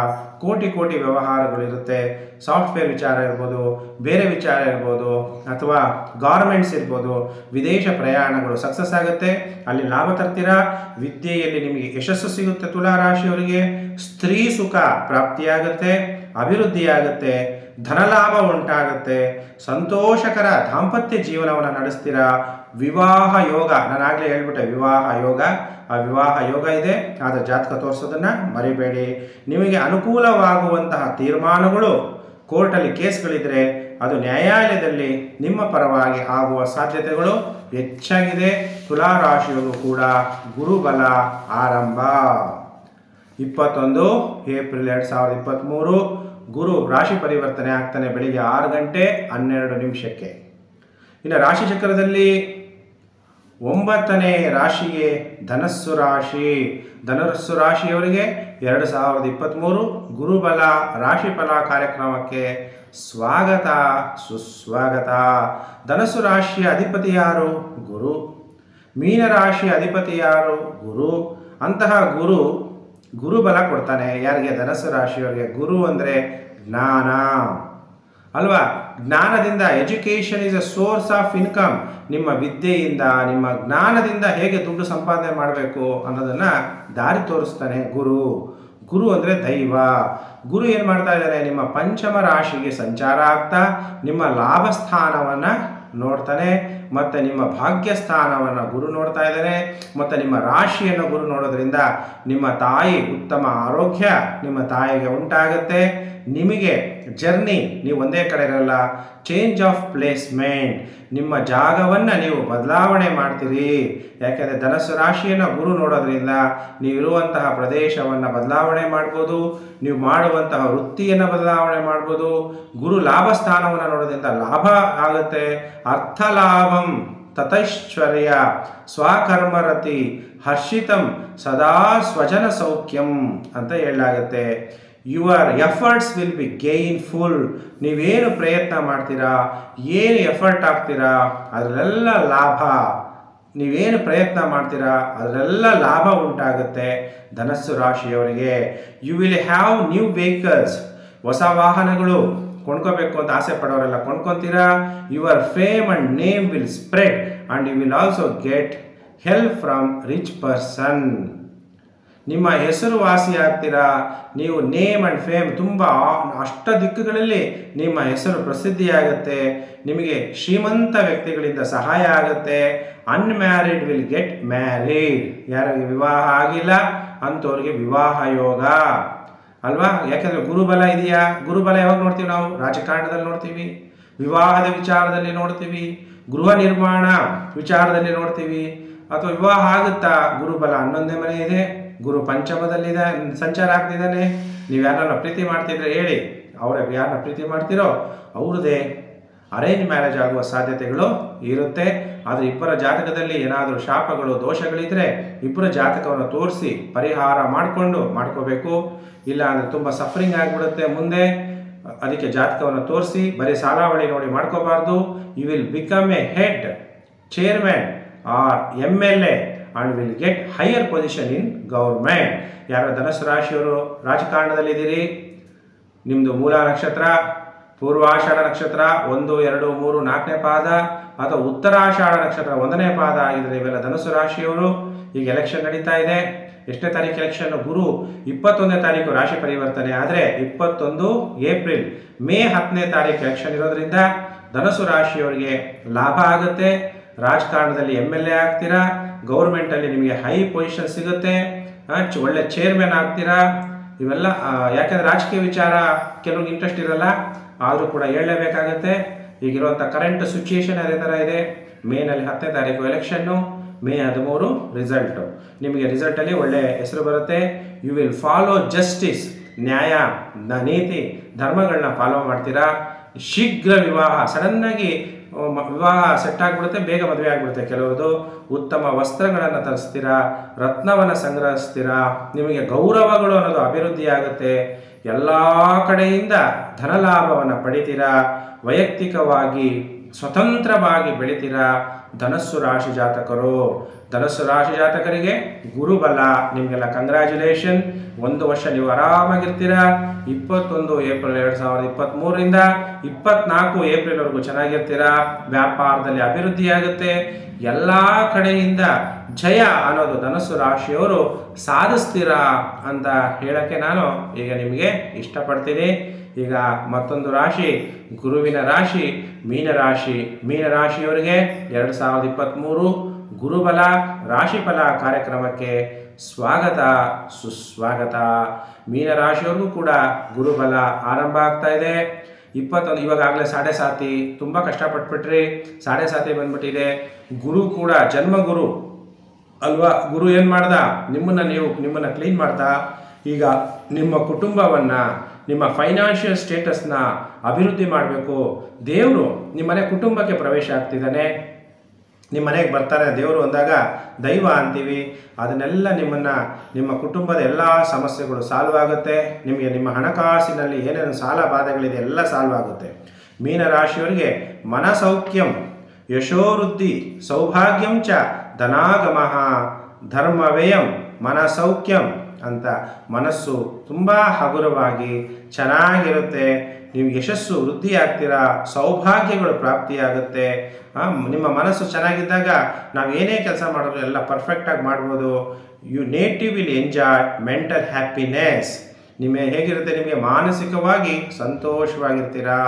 ಕೋಟಿ ಕೋಟಿ ವ್ಯವಹಾರಗಳು ಇರುತ್ತೆ ಸಾಫ್ಟ್ವೇರ್ ವಿಚಾರ ಇರ್ಬೋದು, ಬೇರೆ ವಿಚಾರ ಇರ್ಬೋದು, ಅಥವಾ ಗಾರ್ಮೆಂಟ್ಸ್ ಇರ್ಬೋದು, ವಿದೇಶ ಪ್ರಯಾಣಗಳು ಸಕ್ಸಸ್ ಆಗುತ್ತೆ, ಅಲ್ಲಿ ಲಾಭ ತರ್ತೀರಾ? ವಿದ್ಯೆಯಲ್ಲಿ ನಿಮಗೆ ಯಶಸ್ಸು ಸಿಗುತ್ತೆ ತುಲಾ ರಾಶಿಯವರಿಗೆ ಸ್ತ್ರೀ ಸುಖ ಪ್ರಾಪ್ತಿಯಾಗುತ್ತೆ. ಅಭಿವೃದ್ಧಿಯಾಗುತ್ತೆ, ಧನಲಾಭ ಉಂಟಾಗುತ್ತೆ, ಸಂತೋಷಕರ ದಾಂಪತ್ಯ ಜೀವನವನ್ನು ನಡೆಸ್ತೀರಾ? ವಿವಾಹ ಯೋಗ ನಾನು ಆಗಲೇ ಹೇಳ್ಬಿಟ್ಟೆ ವಿವಾಹ ಯೋಗ. ಆ ವಿವಾಹ ಯೋಗ ಇದೆ, ಆದರೆ ಜಾತಕ ತೋರಿಸೋದನ್ನು ಮರಿಬೇಡಿ. ನಿಮಗೆ ಅನುಕೂಲವಾಗುವಂತಹ ತೀರ್ಮಾನಗಳು ಕೋರ್ಟಲ್ಲಿ ಕೇಸ್ಗಳಿದ್ರೆ ಅದು ನ್ಯಾಯಾಲಯದಲ್ಲಿ ನಿಮ್ಮ ಪರವಾಗಿ ಆಗುವ ಸಾಧ್ಯತೆಗಳು ಹೆಚ್ಚಾಗಿದೆ. ತುಲಾ ರಾಶಿಯವರು ಕೂಡ ಗುರುಬಲ ಆರಂಭ. ಇಪ್ಪತ್ತೊಂದು, ಏಪ್ರಿಲ್ ಎರಡು ಸಾವಿರದ ಇಪ್ಪತ್ತ್ಮೂರು ಗುರು ರಾಶಿ ಪರಿವರ್ತನೆ ಆಗ್ತಾನೆ ಬೆಳಿಗ್ಗೆ ಆರು ಗಂಟೆ ಹನ್ನೆರಡು ನಿಮಿಷಕ್ಕೆ. ಇನ್ನು ರಾಶಿ ಚಕ್ರದಲ್ಲಿ ಒಂಬತ್ತನೇ ರಾಶಿಗೆ ಧನಸ್ಸು ರಾಶಿ. ಧನಸ್ಸು ರಾಶಿಯವರಿಗೆ ಎರಡು ಸಾವಿರದ ಇಪ್ಪತ್ತ್ಮೂರು ಗುರುಬಲ ರಾಶಿಫಲ ಕಾರ್ಯಕ್ರಮಕ್ಕೆ ಸ್ವಾಗತ, ಸುಸ್ವಾಗತ. ಧನಸ್ಸು ರಾಶಿಯ ಅಧಿಪತಿ ಯಾರು? ಗುರು. ಮೀನರಾಶಿಯ ಅಧಿಪತಿ ಯಾರು? ಗುರು. ಅಂತಹ ಗುರು ಗುರುಬಲ ಕೊಡ್ತಾನೆ. ಯಾರಿಗೆ? ಧನಸ್ಸು ರಾಶಿಯವರಿಗೆ. ಗುರು ಅಂದರೆ ಜ್ಞಾನ. ಅಲ್ವಾ? ಜ್ಞಾನದಿಂದ education is a source of income. ನಿಮ್ಮ ವಿದ್ಯೆಯಿಂದ, ನಿಮ್ಮ ಜ್ಞಾನದಿಂದ ಹೇಗೆ ದುಡ್ಡು ಸಂಪಾದನೆ ಮಾಡಬೇಕು ಅನ್ನೋದನ್ನು ದಾರಿ ತೋರಿಸ್ತಾನೆ ಗುರು. ಗುರು ಅಂದರೆ ದೈವ. ಗುರು ಏನು ಮಾಡ್ತಾ ಇದ್ದಾರೆ ನಿಮ್ಮ ಪಂಚಮ ರಾಶಿಗೆ ಸಂಚಾರ ಆಗ್ತಾ, ನಿಮ್ಮ ಲಾಭ ಸ್ಥಾನವನ್ನು ನೋಡ್ತಾನೆ. ಮತ್ತು ನಿಮ್ಮ ಭಾಗ್ಯ ಸ್ಥಾನವನ್ನು ಗುರು ನೋಡ್ತಾ ಇದ್ದಾರೆ, ಮತ್ತು ನಿಮ್ಮ ರಾಶಿಯನ್ನು ಗುರು ನೋಡೋದ್ರಿಂದ ನಿಮ್ಮ ತಾಯಿ ಉತ್ತಮ ಆರೋಗ್ಯ ನಿಮ್ಮ ತಾಯಿಗೆ ಉಂಟಾಗುತ್ತೆ. ನಿಮಗೆ ಜರ್ನಿ ನೀವು ಒಂದೇ ಕಡೆ ಇರಲ್ಲ. ಚೇಂಜ್ ಆಫ್ ಪ್ಲೇಸ್ಮೆಂಟ್ ನಿಮ್ಮ ಜಾಗವನ್ನು ನೀವು ಬದಲಾವಣೆ ಮಾಡ್ತೀರಿ. ಯಾಕೆಂದರೆ ಧನಸ್ಸು ರಾಶಿಯನ್ನು ಗುರು ನೋಡೋದ್ರಿಂದ ನೀವು ಇರುವಂತಹ ಪ್ರದೇಶವನ್ನು ಬದಲಾವಣೆ ಮಾಡ್ಬೋದು. ನೀವು ಮಾಡುವಂತಹ ವೃತ್ತಿಯನ್ನು ಬದಲಾವಣೆ ಮಾಡ್ಬೋದು. ಗುರು ಲಾಭ ಸ್ಥಾನವನ್ನು ನೋಡೋದ್ರಿಂದ ಲಾಭ ಆಗುತ್ತೆ. ಅರ್ಥ ಲಾಭಂ ತತೈಶ್ವರ್ಯ ಸ್ವಕರ್ಮರತಿ ಹರ್ಷಿತಂ ಸದಾ ಸ್ವಜನ ಸೌಖ್ಯಂ ಅಂತ ಹೇಳಲಾಗುತ್ತೆ. Your efforts will be gainful ನೀವೇನು ಪ್ರಯತ್ನ ಮಾಡ್ತೀರಾ? ಏನು ಎಫರ್ಟ್ ಹಾಕ್ತೀರಾ? ಅದರಲ್ಲೆಲ್ಲ ಲಾಭ. ನೀವೇನು ಪ್ರಯತ್ನ ಮಾಡ್ತೀರಾ? ಅದರಲ್ಲೆಲ್ಲ ಲಾಭ ಉಂಟಾಗುತ್ತೆ ಧನಸ್ಸು ರಾಶಿಯವರಿಗೆ. You will have new vehicles ಹೊಸ ವಾಹನಗಳು ಕೊಂಡ್ಕೋಬೇಕು ಅಂತ ಆಸೆ ಪಡೋರೆಲ್ಲ ಕೊಂಡ್ಕೊತೀರಾ? Your fame and name will spread and you will also get help from rich person ನಿಮ್ಮ ಹೆಸರು ವಾಸಿ ಆಗ್ತೀರಾ? ನೀವು ನೇಮ್ ಆ್ಯಂಡ್ ಫೇಮ್ ತುಂಬ ಅಷ್ಟ ದಿಕ್ಕುಗಳಲ್ಲಿ ನಿಮ್ಮ ಹೆಸರು ಪ್ರಸಿದ್ಧಿಯಾಗುತ್ತೆ. ನಿಮಗೆ ಶ್ರೀಮಂತ ವ್ಯಕ್ತಿಗಳಿಂದ ಸಹಾಯ ಆಗುತ್ತೆ. ಅನ್ಮ್ಯಾರಿಡ್ ವಿಲ್ ಗೆಟ್ ಮ್ಯಾರಿಡ್ ಯಾರಿಗೆ ವಿವಾಹ ಆಗಿಲ್ಲ, ಅಂಥವ್ರಿಗೆ ವಿವಾಹ ಯೋಗ. ಅಲ್ವಾ? ಯಾಕೆಂದರೆ ಗುರುಬಲ ಇದೆಯಾ? ಗುರುಬಲ ಯಾವಾಗ ನೋಡ್ತೀವಿ ನಾವು? ರಾಜಕಾರಣದಲ್ಲಿ ನೋಡ್ತೀವಿ. ವಿವಾಹದ ವಿಚಾರದಲ್ಲಿ ನೋಡ್ತೀವಿ. ಗೃಹ ನಿರ್ಮಾಣ ವಿಚಾರದಲ್ಲಿ ನೋಡ್ತೀವಿ. ಅಥವಾ ವಿವಾಹ ಆಗುತ್ತಾ? ಗುರುಬಲ ಹನ್ನೊಂದೇ ಮನೆ ಇದೆ. ಗುರು ಪಂಚಮದಲ್ಲಿದೆ, ಸಂಚಾರ ಆಗ್ತಿದ್ದಾನೆ. ನೀವು ಯಾರನ್ನ ಪ್ರೀತಿ ಮಾಡ್ತಿದ್ರೆ ಹೇಳಿ. ಅವರ ಯಾರನ್ನ ಪ್ರೀತಿ ಮಾಡ್ತಿರೋ ಅವ್ರದ್ದೇ ಅರೇಂಜ್ ಮ್ಯಾರೇಜ್ ಆಗುವ ಸಾಧ್ಯತೆಗಳು ಇರುತ್ತೆ. ಆದರೆ ಇಬ್ಬರ ಜಾತಕದಲ್ಲಿ ಏನಾದರೂ ಶಾಪಗಳು, ದೋಷಗಳಿದ್ರೆ ಇಬ್ಬರ ಜಾತಕವನ್ನು ತೋರಿಸಿ ಪರಿಹಾರ ಮಾಡಿಕೊಂಡು ಮಾಡ್ಕೋಬೇಕು. ಇಲ್ಲ ಅಂದರೆ ತುಂಬ ಸಫರಿಂಗ್ ಆಗಿಬಿಡುತ್ತೆ ಮುಂದೆ. ಅದಕ್ಕೆ ಜಾತಕವನ್ನು ತೋರಿಸಿ ಬರೀ ಸಾಲಾವಳಿ ನೋಡಿ ಮಾಡ್ಕೋಬಾರ್ದು. You will become a head chairman or M L A and will get higher position in government ಯಾರೋ ಧನಸ್ಸು ರಾಶಿಯವರು ರಾಜಕಾರಣದಲ್ಲಿದ್ದೀರಿ ನಿಮ್ಮದು ಮೂಲ ನಕ್ಷತ್ರ, ಪೂರ್ವಾಷಾಢ ನಕ್ಷತ್ರ, ಒಂದು, ಎರಡು, ಮೂರು, ನಾಲ್ಕನೇ ಪಾದ, ಅಥವಾ ಉತ್ತರಾಷಾಢ ನಕ್ಷತ್ರ, ಒಂದನೇ ಪಾದ ಆಗಿದ್ದರೆ ಇವೆಲ್ಲ ಧನುಸು ರಾಶಿಯವರು. ಈಗ ಎಲೆಕ್ಷನ್ ನಡೀತಾ ಇದೆ. ಎಷ್ಟನೇ ತಾರೀಕು ಎಲೆಕ್ಷನ್ ಗುರು, ಇಪ್ಪತ್ತೊಂದನೇ ತಾರೀಕು ರಾಶಿ ಪರಿವರ್ತನೆ. ಆದರೆ ಇಪ್ಪತ್ತೊಂದು ಏಪ್ರಿಲ್, ಮೇ ಹತ್ತನೇ ತಾರೀಕು ಎಲೆಕ್ಷನ್ ಇರೋದ್ರಿಂದ ಧನಸು ರಾಶಿಯವರಿಗೆ ಲಾಭ ಆಗುತ್ತೆ. ರಾಜಕಾರಣದಲ್ಲಿ ಎಂ ಎಲ್ ಎ ಆಗ್ತೀರಾ? ಗೌರ್ಮೆಂಟಲ್ಲಿ ನಿಮಗೆ ಹೈ ಪೊಸಿಷನ್ ಸಿಗುತ್ತೆ. ಒಳ್ಳೆ ಚೇರ್ಮನ್ ಆಗ್ತೀರಾ? ಇವೆಲ್ಲ ಯಾಕೆಂದರೆ ರಾಜಕೀಯ ವಿಚಾರ ಕೆಲವ್ರಿಗೆ ಇಂಟ್ರೆಸ್ಟ್ ಇರಲ್ಲ, ಆದರೂ ಕೂಡ ಹೇಳಲೇಬೇಕಾಗುತ್ತೆ. ಈಗಿರುವಂಥ ಕರೆಂಟ್ ಸಿಚುಯೇಷನ್ ಅದೇ ಥರ ಇದೆ. ಮೇನಲ್ಲಿ ಹತ್ತನೇ ತಾರೀಕು ಎಲೆಕ್ಷನ್ನು ಮೇ ಹದಿಮೂರು ರಿಸಲ್ಟು ನಿಮಗೆ ರಿಸಲ್ಟಲ್ಲಿ ಒಳ್ಳೆ ಹೆಸರು ಬರುತ್ತೆ. ಯು ವಿಲ್ ಫಾಲೋ ಜಸ್ಟಿಸ್ ನ್ಯಾಯ ನೀತಿ, ಧರ್ಮಗಳನ್ನ ಫಾಲೋ ಮಾಡ್ತೀರಾ? ಶೀಘ್ರ ವಿವಾಹ ಸಡನ್ನಾಗಿ ವಿವಾಹ ಸೆಟ್ ಆಗಿಬಿಡುತ್ತೆ, ಬೇಗ ಮದುವೆ ಆಗಿಬಿಡುತ್ತೆ. ಕೆಲವರದು ಉತ್ತಮ ವಸ್ತ್ರಗಳನ್ನು ತರಿಸ್ತೀರಾ, ರತ್ನವನ್ನು ಸಂಗ್ರಹಿಸ್ತೀರಾ, ನಿಮಗೆ ಗೌರವಗಳು ಅನ್ನೋದು ಅಭಿವೃದ್ಧಿ ಆಗುತ್ತೆ. ಎಲ್ಲ ಕಡೆಯಿಂದ ಧನಲಾಭವನ್ನು ಪಡಿತೀರಾ, ವೈಯಕ್ತಿಕವಾಗಿ ಸ್ವತಂತ್ರವಾಗಿ ಬೆಳಿತೀರಾ, ಧನಸ್ಸು ರಾಶಿ ಜಾತಕರು. ಧನಸ್ಸು ರಾಶಿ ಜಾತಕರಿಗೆ ಗುರುಬಲ. ನಿಮಗೆಲ್ಲ ಕಂಗ್ರ್ಯಾಚುಲೇಷನ್ ಒಂದು ವರ್ಷ ನೀವು ಆರಾಮಾಗಿರ್ತೀರಾ? ಇಪ್ಪತ್ತೊಂದು ಏಪ್ರಿಲ್ ಎರಡು ಸಾವಿರದ ಇಪ್ಪತ್ತ್ಮೂರರಿಂದ ಇಪ್ಪತ್ನಾಲ್ಕು ಏಪ್ರಿಲ್ವರೆಗೂ ಚೆನ್ನಾಗಿರ್ತೀರಾ? ವ್ಯಾಪಾರದಲ್ಲಿ ಅಭಿವೃದ್ಧಿ ಆಗುತ್ತೆ ಎಲ್ಲ ಕಡೆಯಿಂದ ಜಯ ಅನ್ನೋದು ಧನಸ್ಸು ರಾಶಿಯವರು ಸಾಧಿಸ್ತೀರಾ ಅಂತ ಹೇಳಕ್ಕೆ ನಾನು ಈಗ ನಿಮಗೆ ಇಷ್ಟಪಡ್ತೀನಿ. ಈಗ ಮತ್ತೊಂದು ರಾಶಿ, ಗುರುವಿನ ರಾಶಿ, ಮೀನರಾಶಿ. ಮೀನರಾಶಿಯವರಿಗೆ ಎರಡು ಸಾವಿರದ ಇಪ್ಪತ್ತ್ಮೂರು ಗುರುಬಲ, ರಾಶಿಫಲ ಕಾರ್ಯಕ್ರಮಕ್ಕೆ ಸ್ವಾಗತ, ಸುಸ್ವಾಗತ. ಮೀನರಾಶಿಯವ್ರಿಗೂ ಕೂಡ ಗುರುಬಲ ಆರಂಭ ಆಗ್ತಾ ಇದೆ. ಇಪ್ಪತ್ತೊಂದು ಇವಾಗಲೇ ಸಾಡೆ ಸಾತಿ ತುಂಬ ಕಷ್ಟಪಟ್ಬಿಟ್ರಿ. ಸಾಡೆ ಸಾತಿ ಬಂದ್ಬಿಟ್ಟಿದೆ. ಗುರು ಕೂಡ ಜನ್ಮ ಗುರು ಅಲ್ವಾ? ಗುರು ಏನು ಮಾಡ್ದ? ನಿಮ್ಮನ್ನ ನೀವು, ನಿಮ್ಮನ್ನ ಕ್ಲೀನ್ ಮಾಡ್ತಾ, ಈಗ ನಿಮ್ಮ ಕುಟುಂಬವನ್ನ, ನಿಮ್ಮ ಫೈನಾನ್ಷಿಯಲ್ ಸ್ಟೇಟಸ್ನ ಅಭಿವೃದ್ಧಿ ಮಾಡಬೇಕು. ದೇವರು ನಿಮ್ಮನೆ ಕುಟುಂಬಕ್ಕೆ ಪ್ರವೇಶ ಆಗ್ತಿದ್ದಾನೆ. ನಿಮ್ಮ ಮನೆಗೆ ಬರ್ತಾರೆ, ದೇವರು ಅಂದಾಗ ದೈವ ಅಂತೀವಿ. ಅದನ್ನೆಲ್ಲ ನಿಮ್ಮನ್ನು, ನಿಮ್ಮ ಕುಟುಂಬದ ಎಲ್ಲ ಸಮಸ್ಯೆಗಳು ಸಾಲ್ವ್ ಆಗುತ್ತೆ. ನಿಮಗೆ ನಿಮ್ಮ ಹಣಕಾಸಿನಲ್ಲಿ ಏನೇನು ಸಾಲ ಬಾಧೆಗಳಿದೆ ಎಲ್ಲ ಸಾಲ್ವ್ ಆಗುತ್ತೆ. ಮೀನರಾಶಿಯವರಿಗೆ ಮನಸೌಖ್ಯಂ, ಯಶೋವೃದ್ಧಿ, ಸೌಭಾಗ್ಯಂ ಚ ಧನಾಗಮಃ, ಧರ್ಮವ್ಯಯಂ, ಮನಸೌಖ್ಯಂ ಅಂತ ಮನಸ್ಸು ತುಂಬ ಹಗುರವಾಗಿ ಚೆನ್ನಾಗಿರುತ್ತೆ. ನೀವು ಯಶಸ್ಸು ವೃದ್ಧಿ ಆಗ್ತೀರಾ ಸೌಭಾಗ್ಯಗಳು ಪ್ರಾಪ್ತಿಯಾಗುತ್ತೆ. ನಿಮ್ಮ ಮನಸ್ಸು ಚೆನ್ನಾಗಿದ್ದಾಗ ನಾವು ಏನೇ ಕೆಲಸ ಮಾಡಿದ್ರು ಎಲ್ಲ ಪರ್ಫೆಕ್ಟಾಗಿ ಮಾಡ್ಬೋದು. You native will enjoy mental happiness ನಿಮ್ಮ ಹೇಗಿರುತ್ತೆ? ನಿಮಗೆ ಮಾನಸಿಕವಾಗಿ ಸಂತೋಷವಾಗಿರ್ತೀರಾ?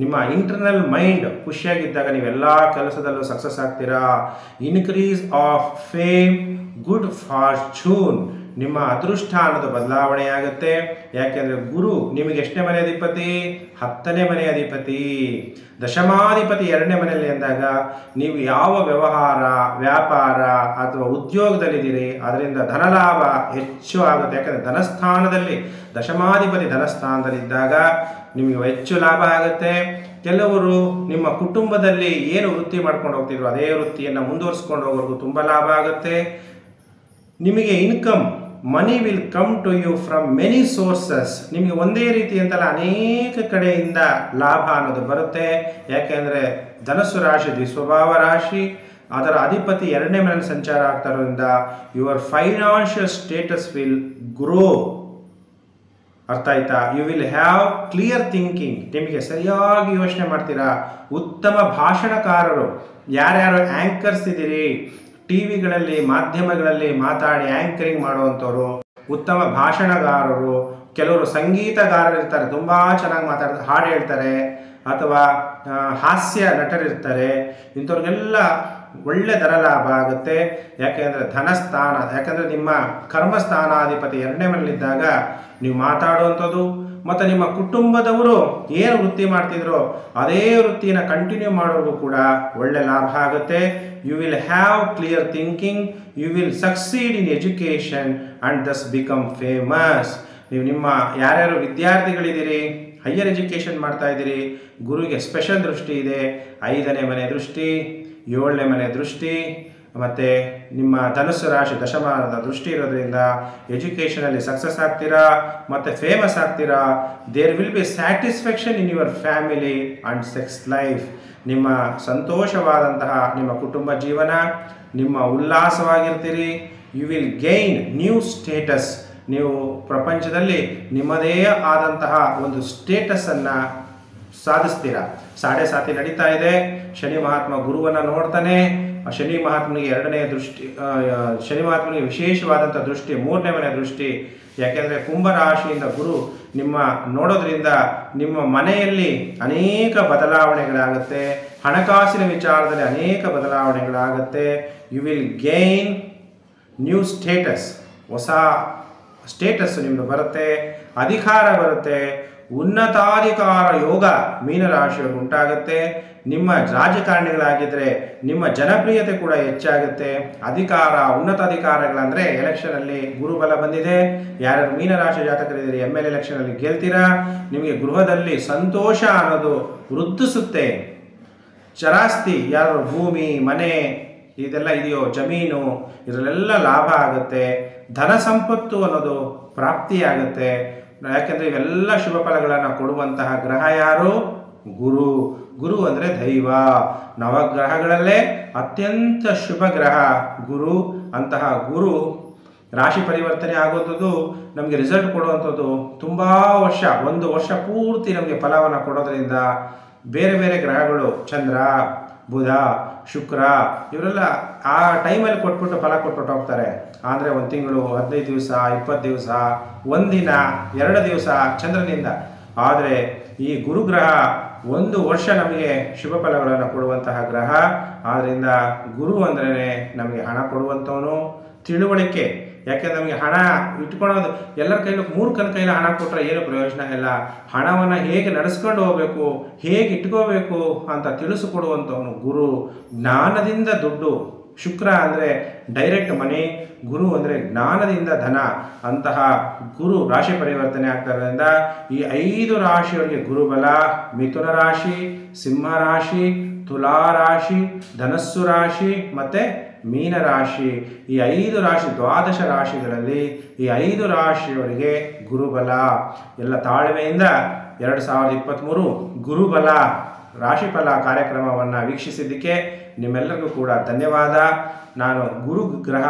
ನಿಮ್ಮ ಇಂಟರ್ನಲ್ ಮೈಂಡ್ ಖುಷಿಯಾಗಿದ್ದಾಗ ನೀವೆಲ್ಲ ಕೆಲಸದಲ್ಲೂ ಸಕ್ಸಸ್ ಆಗ್ತೀರಾ? Increase of fame good fortune ನಿಮ್ಮ ಅದೃಷ್ಟ ಅನ್ನೋದು ಬದಲಾವಣೆ ಆಗುತ್ತೆ ಯಾಕೆಂದ್ರೆ ಗುರು ನಿಮಗೆ ಎಷ್ಟನೇ ಮನೆ ಅಧಿಪತಿ? ಹತ್ತನೇ ಮನೆ ಅಧಿಪತಿ. ದಶಮಾಧಿಪತಿ ಎರಡನೇ ಮನೆಯಲ್ಲಿ ಅಂದಾಗ ನೀವು ಯಾವ ವ್ಯವಹಾರ, ವ್ಯಾಪಾರ ಅಥವಾ ಉದ್ಯೋಗದಲ್ಲಿದ್ದೀರಿ, ಅದರಿಂದ ಧನಲಾಭ ಹೆಚ್ಚು ಆಗುತ್ತೆ. ಯಾಕಂದರೆ ಧನಸ್ಥಾನದಲ್ಲಿ, ದಶಮಾಧಿಪತಿ ಧನಸ್ಥಾನದಲ್ಲಿದ್ದಾಗ ನಿಮಗೆ ಹೆಚ್ಚು ಲಾಭ ಆಗುತ್ತೆ. ಕೆಲವರು ನಿಮ್ಮ ಕುಟುಂಬದಲ್ಲಿ ಏನು ವೃತ್ತಿ ಮಾಡ್ಕೊಂಡು ಹೋಗ್ತಿದ್ರು, ಅದೇ ವೃತ್ತಿಯನ್ನು ಮುಂದುವರಿಸ್ಕೊಂಡು ಹೋಗೋರ್ಗು ತುಂಬ ಲಾಭ ಆಗುತ್ತೆ. ನಿಮಗೆ income money will come to you from many sources ನಿಮಗೆ ಒಂದೇ ರೀತಿ ಅಂತಲ್ಲ ಅನೇಕ ಕಡೆಯಿಂದ ಲಾಭ ಅನ್ನೋದು ಬರುತ್ತೆ. ಯಾಕೆಂದರೆ ಧನಸ್ಸು ರಾಶಿ, ದ್ವಿಸ್ವಭಾವ ರಾಶಿ, ಅದರ ಅಧಿಪತಿ ಎರಡನೇ ಮನೆ ಸಂಚಾರ ಆಗ್ತಾರೋದ್ರಿಂದ your financial status will grow ಅರ್ಥ ಆಯ್ತಾ? You will have clear thinking ನಿಮಗೆ ಸರಿಯಾಗಿ ಯೋಚನೆ ಮಾಡ್ತೀರಾ? ಉತ್ತಮ ಭಾಷಣಕಾರರು. ಯಾರ್ಯಾರು ಆ್ಯಂಕರ್ಸ್ ಇದ್ದೀರಿ? ಟಿ ವಿಗಳಲ್ಲಿ ಮಾಧ್ಯಮಗಳಲ್ಲಿ ಮಾತಾಡಿ ಆ್ಯಂಕರಿಂಗ್ ಮಾಡುವಂಥವ್ರು, ಉತ್ತಮ ಭಾಷಣಗಾರರು, ಕೆಲವರು ಸಂಗೀತಗಾರರು ಇರ್ತಾರೆ, ತುಂಬ ಚೆನ್ನಾಗಿ ಮಾತಾಡ್ತಾರೆ, ಹಾಡು ಹೇಳ್ತಾರೆ, ಅಥವಾ ಹಾಸ್ಯ ನಟರಿರ್ತಾರೆ ಇಂಥವ್ರಿಗೆಲ್ಲ ಒಳ್ಳೆ ದರ ಲಾಭ ಆಗುತ್ತೆ. ಯಾಕೆಂದರೆ ಧನಸ್ಥಾನ, ಯಾಕಂದರೆ ನಿಮ್ಮ ಕರ್ಮಸ್ಥಾನಾಧಿಪತಿ ಎರಡನೇ ಮನೇಲಿದ್ದಾಗ ನೀವು ಮಾತಾಡುವಂಥದ್ದು ಮತ್ತು ನಿಮ್ಮ ಕುಟುಂಬದವರು ಏನು ವೃತ್ತಿ ಮಾಡ್ತಿದ್ರು ಅದೇ ವೃತ್ತಿನ ಕಂಟಿನ್ಯೂ ಮಾಡೋದು ಕೂಡ ಒಳ್ಳೆ ಲಾಭ ಆಗುತ್ತೆ. You will have clear thinking you will succeed in education and thus become famous ನೀವು ನಿಮ್ಮ ಯಾರ್ಯಾರು ವಿದ್ಯಾರ್ಥಿಗಳಿದ್ದೀರಿ ಹೈಯರ್ ಎಜುಕೇಷನ್ ಮಾಡ್ತಾ ಇದ್ದೀರಿ, ಗುರುಗೆ ಸ್ಪೆಷಲ್ ದೃಷ್ಟಿ ಇದೆ, ಐದನೇ ಮನೆ ದೃಷ್ಟಿ, ಏಳನೇ ಮನೆ ದೃಷ್ಟಿ ಮತ್ತು ನಿಮ್ಮ ಧನುಸ್ಸು ರಾಶಿ ದಶಮಾನದ ದೃಷ್ಟಿ ಇರೋದ್ರಿಂದ ಎಜುಕೇಷನಲ್ಲಿ ಸಕ್ಸಸ್ ಆಗ್ತೀರಾ, ಮತ್ತು ಫೇಮಸ್ ಆಗ್ತೀರಾ? There will be satisfaction in your family and sex life ನಿಮ್ಮ ಸಂತೋಷವಾದಂತಹ ನಿಮ್ಮ ಕುಟುಂಬ ಜೀವನ, ನಿಮ್ಮ ಉಲ್ಲಾಸವಾಗಿರ್ತೀರಿ. You will gain new status ನೀವು ಪ್ರಪಂಚದಲ್ಲಿ ನಿಮ್ಮದೇ ಆದಂತಹ ಒಂದು ಸ್ಟೇಟಸನ್ನು ಸಾಧಿಸ್ತೀರಾ. ಸಾಡೆ ಸಾತಿ ನಡೀತಾ ಇದೆ. ಶನಿ ಮಹಾತ್ಮ ಗುರುವನ್ನು ನೋಡ್ತಾನೆ. ಆ ಶನಿ ಮಹಾತ್ಮನಿಗೆ ಎರಡನೇ ದೃಷ್ಟಿ ಶನಿ ಮಹಾತ್ಮನಿಗೆ ವಿಶೇಷವಾದಂಥ ದೃಷ್ಟಿ, ಮೂರನೇ ಮನೆ ದೃಷ್ಟಿ. ಯಾಕೆಂದರೆ ಕುಂಭರಾಶಿಯಿಂದ ಗುರು ನಿಮ್ಮ ನೋಡೋದ್ರಿಂದ ನಿಮ್ಮ ಮನೆಯಲ್ಲಿ ಅನೇಕ ಬದಲಾವಣೆಗಳಾಗುತ್ತೆ, ಹಣಕಾಸಿನ ವಿಚಾರದಲ್ಲಿ ಅನೇಕ ಬದಲಾವಣೆಗಳಾಗುತ್ತೆ. You will gain new status ಹೊಸ ಸ್ಟೇಟಸ್ ನಿಮ್ಮದು ಬರುತ್ತೆ, ಅಧಿಕಾರ ಬರುತ್ತೆ. ಉನ್ನತಾಧಿಕಾರ ಯೋಗ ಮೀನರಾಶಿಯವರು ಉಂಟಾಗುತ್ತೆ. ನಿಮ್ಮ ರಾಜಕಾರಣಿಗಳಾಗಿದ್ದರೆ ನಿಮ್ಮ ಜನಪ್ರಿಯತೆ ಕೂಡ ಹೆಚ್ಚಾಗುತ್ತೆ. ಅಧಿಕಾರ ಉನ್ನತ ಅಧಿಕಾರಗಳಂದರೆ ಎಲೆಕ್ಷನಲ್ಲಿ ಗುರುಬಲ ಬಂದಿದೆ. ಯಾರ್ಯಾರು ಮೀನರಾಶಿ ಜಾತಕರಿದ್ದೀರಿ ಎಂ ಎಲ್ ಎಲೆಕ್ಷನಲ್ಲಿ ಗೆಲ್ತೀರಾ? ನಿಮಗೆ ಗೃಹದಲ್ಲಿ ಸಂತೋಷ ಅನ್ನೋದು ವೃದ್ಧಿಸುತ್ತೆ. ಚರಾಸ್ತಿ, ಯಾರು ಭೂಮಿ, ಮನೆ, ಇದೆಲ್ಲ ಇದೆಯೋ, ಜಮೀನು, ಇದರಲ್ಲೆಲ್ಲ ಲಾಭ ಆಗುತ್ತೆ. ಧನ ಸಂಪತ್ತು ಅನ್ನೋದು ಪ್ರಾಪ್ತಿಯಾಗುತ್ತೆ. ಯಾಕೆಂದರೆ ಇವೆಲ್ಲ ಶುಭ ಫಲಗಳನ್ನು ಕೊಡುವಂತಹ ಗ್ರಹ ಯಾರು? ಗುರು. ಗುರು ಅಂದರೆ ದೈವ. ನವಗ್ರಹಗಳಲ್ಲೇ ಅತ್ಯಂತ ಶುಭ ಗ್ರಹ ಗುರು. ಅಂತಹ ಗುರು ರಾಶಿ ಪರಿವರ್ತನೆ ಆಗೋದು ನಮಗೆ ರಿಸಲ್ಟ್ ಕೊಡುವಂಥದ್ದು ತುಂಬ ವರ್ಷ, ಒಂದು ವರ್ಷ ಪೂರ್ತಿ ನಮಗೆ ಫಲವನ್ನು ಕೊಡೋದ್ರಿಂದ ಬೇರೆ ಬೇರೆ ಗ್ರಹಗಳು, ಚಂದ್ರ ಬುಧ, ಶುಕ್ರ, ಇವರೆಲ್ಲ ಆ ಟೈಮಲ್ಲಿ ಕೊಟ್ಬಿಟ್ಟು ಫಲ ಕೊಟ್ಬಿಟ್ಟು ಹೋಗ್ತಾರೆ. ಅಂದರೆ ಒಂದು ತಿಂಗಳು, ಹದಿನೈದು ದಿವಸ, ಇಪ್ಪತ್ತು ದಿವಸ ಒಂದಿನ ಎರಡು ದಿವಸ ಚಂದ್ರನಿಂದ. ಆದರೆ ಈ ಗುರುಗ್ರಹ ಒಂದು ವರ್ಷ ನಮಗೆ ಶುಭ ಫಲಗಳನ್ನು ಕೊಡುವಂತಹ ಗ್ರಹ. ಆದ್ದರಿಂದ ಗುರು ಅಂದ್ರೇ ನಮಗೆ ಹಣ ಕೊಡುವಂಥವನು ತಿಳುವಳಿಕೆ. ಯಾಕೆ ನಮಗೆ ಹಣ ಇಟ್ಕೊಳೋದು. ಎಲ್ಲರ ಮೂರು ಕನ್ ಕೈಲಿ ಹಣ ಕೊಟ್ಟರೆ ಏನು ಪ್ರಯೋಜನ ಇಲ್ಲ. ಹಣವನ್ನು ಹೇಗೆ ನಡೆಸ್ಕೊಂಡು ಹೋಗಬೇಕು, ಹೇಗೆ ಇಟ್ಕೋಬೇಕು ಅಂತ ತಿಳಿಸಿಕೊಡುವಂಥವನು ಗುರು. ಜ್ಞಾನದಿಂದ ದುಡ್ಡು. ಶುಕ್ರ ಅಂದರೆ ಡೈರೆಕ್ಟ್ ಮನೆ ಗುರು ಅಂದರೆ ಜ್ಞಾನದಿಂದ ಧನ. ಅಂತಹ ಗುರು ರಾಶಿ ಪರಿವರ್ತನೆ ಆಗ್ತಾರಿಂದ ಈ ಐದು ರಾಶಿಯವರಿಗೆ ಗುರುಬಲ, ಮಿಥುನ ರಾಶಿ, ಸಿಂಹ ರಾಶಿ, ತುಲಾ ರಾಶಿ, ಧನಸ್ಸು ರಾಶಿ ಮತ್ತು ಮೀನ ರಾಶಿ, ಈ ಐದು ರಾಶಿ ದ್ವಾದಶ ರಾಶಿಗಳಲ್ಲಿ ಈ ಐದು ರಾಶಿಯವರಿಗೆ ಗುರುಬಲ. ಎಲ್ಲ ತಾಳ್ಮೆಯಿಂದ ಎರಡು ಸಾವಿರದ ಇಪ್ಪತ್ತ್ಮೂರು ಗುರುಬಲ ರಾಶಿಫಲ ಕಾರ್ಯಕ್ರಮವನ್ನು ವೀಕ್ಷಿಸಿದ್ದಕ್ಕೆ ನಿಮ್ಮೆಲ್ಲರಿಗೂ ಕೂಡ ಧನ್ಯವಾದ. ನಾನು ಗುರು ಗ್ರಹ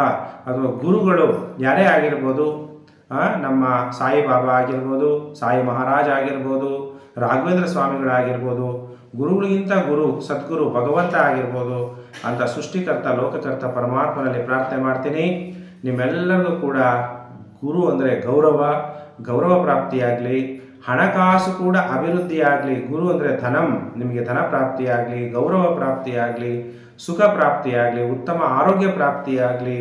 ಅಥವಾ ಗುರುಗಳು ಯಾರೇ ಆಗಿರ್ಬೋದು ನಮ್ಮ ಸಾಯಿಬಾಬಾ ಆಗಿರ್ಬೋದು, ಸಾಯಿ ಮಹಾರಾಜ ಆಗಿರ್ಬೋದು, ರಾಘವೇಂದ್ರ ಸ್ವಾಮಿಗಳಾಗಿರ್ಬೋದು, ಗುರುಗಳಿಗಿಂತ ಗುರು, ಸದ್ಗುರು, ಭಗವಂತ ಆಗಿರ್ಬೋದು ಅಂತ ಸೃಷ್ಟಿಕರ್ತ, ಲೋಕಕರ್ತ ಪರಮಾತ್ಮನಲ್ಲಿ ಪ್ರಾರ್ಥನೆ ಮಾಡ್ತೀನಿ. ನಿಮ್ಮೆಲ್ಲರಿಗೂ ಕೂಡ ಗುರು ಅಂದರೆ ಗೌರವ ಗೌರವ ಪ್ರಾಪ್ತಿಯಾಗಲಿ, ಹಣಕಾಸು ಕೂಡ ಅಭಿವೃದ್ಧಿಯಾಗಲಿ, ಗುರು ಅಂದರೆ ಧನಂ, ನಿಮಗೆ ಧನ ಪ್ರಾಪ್ತಿಯಾಗಲಿ, ಗೌರವ ಪ್ರಾಪ್ತಿಯಾಗಲಿ, ಸುಖ ಪ್ರಾಪ್ತಿಯಾಗಲಿ, ಉತ್ತಮ ಆರೋಗ್ಯ ಪ್ರಾಪ್ತಿಯಾಗಲಿ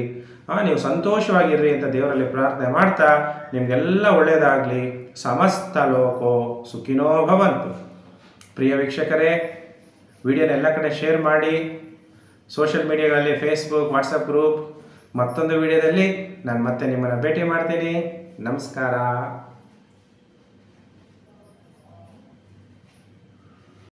ನೀವು ಸಂತೋಷವಾಗಿರ್ರಿ ಅಂತ ದೇವರಲ್ಲಿ ಪ್ರಾರ್ಥನೆ ಮಾಡ್ತಾ, ನಿಮಗೆಲ್ಲ ಒಳ್ಳೆಯದಾಗಲಿ ಸಮಸ್ತ ಲೋಕೋ ಸುಖಿನೋ ಭವಂತು. ಪ್ರಿಯ ವೀಕ್ಷಕರೇ, ವಿಡಿಯೋನ ಎಲ್ಲ ಕಡೆ ಶೇರ್ ಮಾಡಿ ಸೋಷಿಯಲ್ ಮೀಡಿಯಾಗಳಲ್ಲಿ ಫೇಸ್ಬುಕ್ ವಾಟ್ಸಪ್ ಗ್ರೂಪ್ ಮತ್ತೊಂದು ವಿಡಿಯೋದಲ್ಲಿ ನಾನು ಮತ್ತೆ ನಿಮ್ಮನ್ನು ಭೇಟಿ ಮಾಡ್ತೀನಿ. ನಮಸ್ಕಾರ.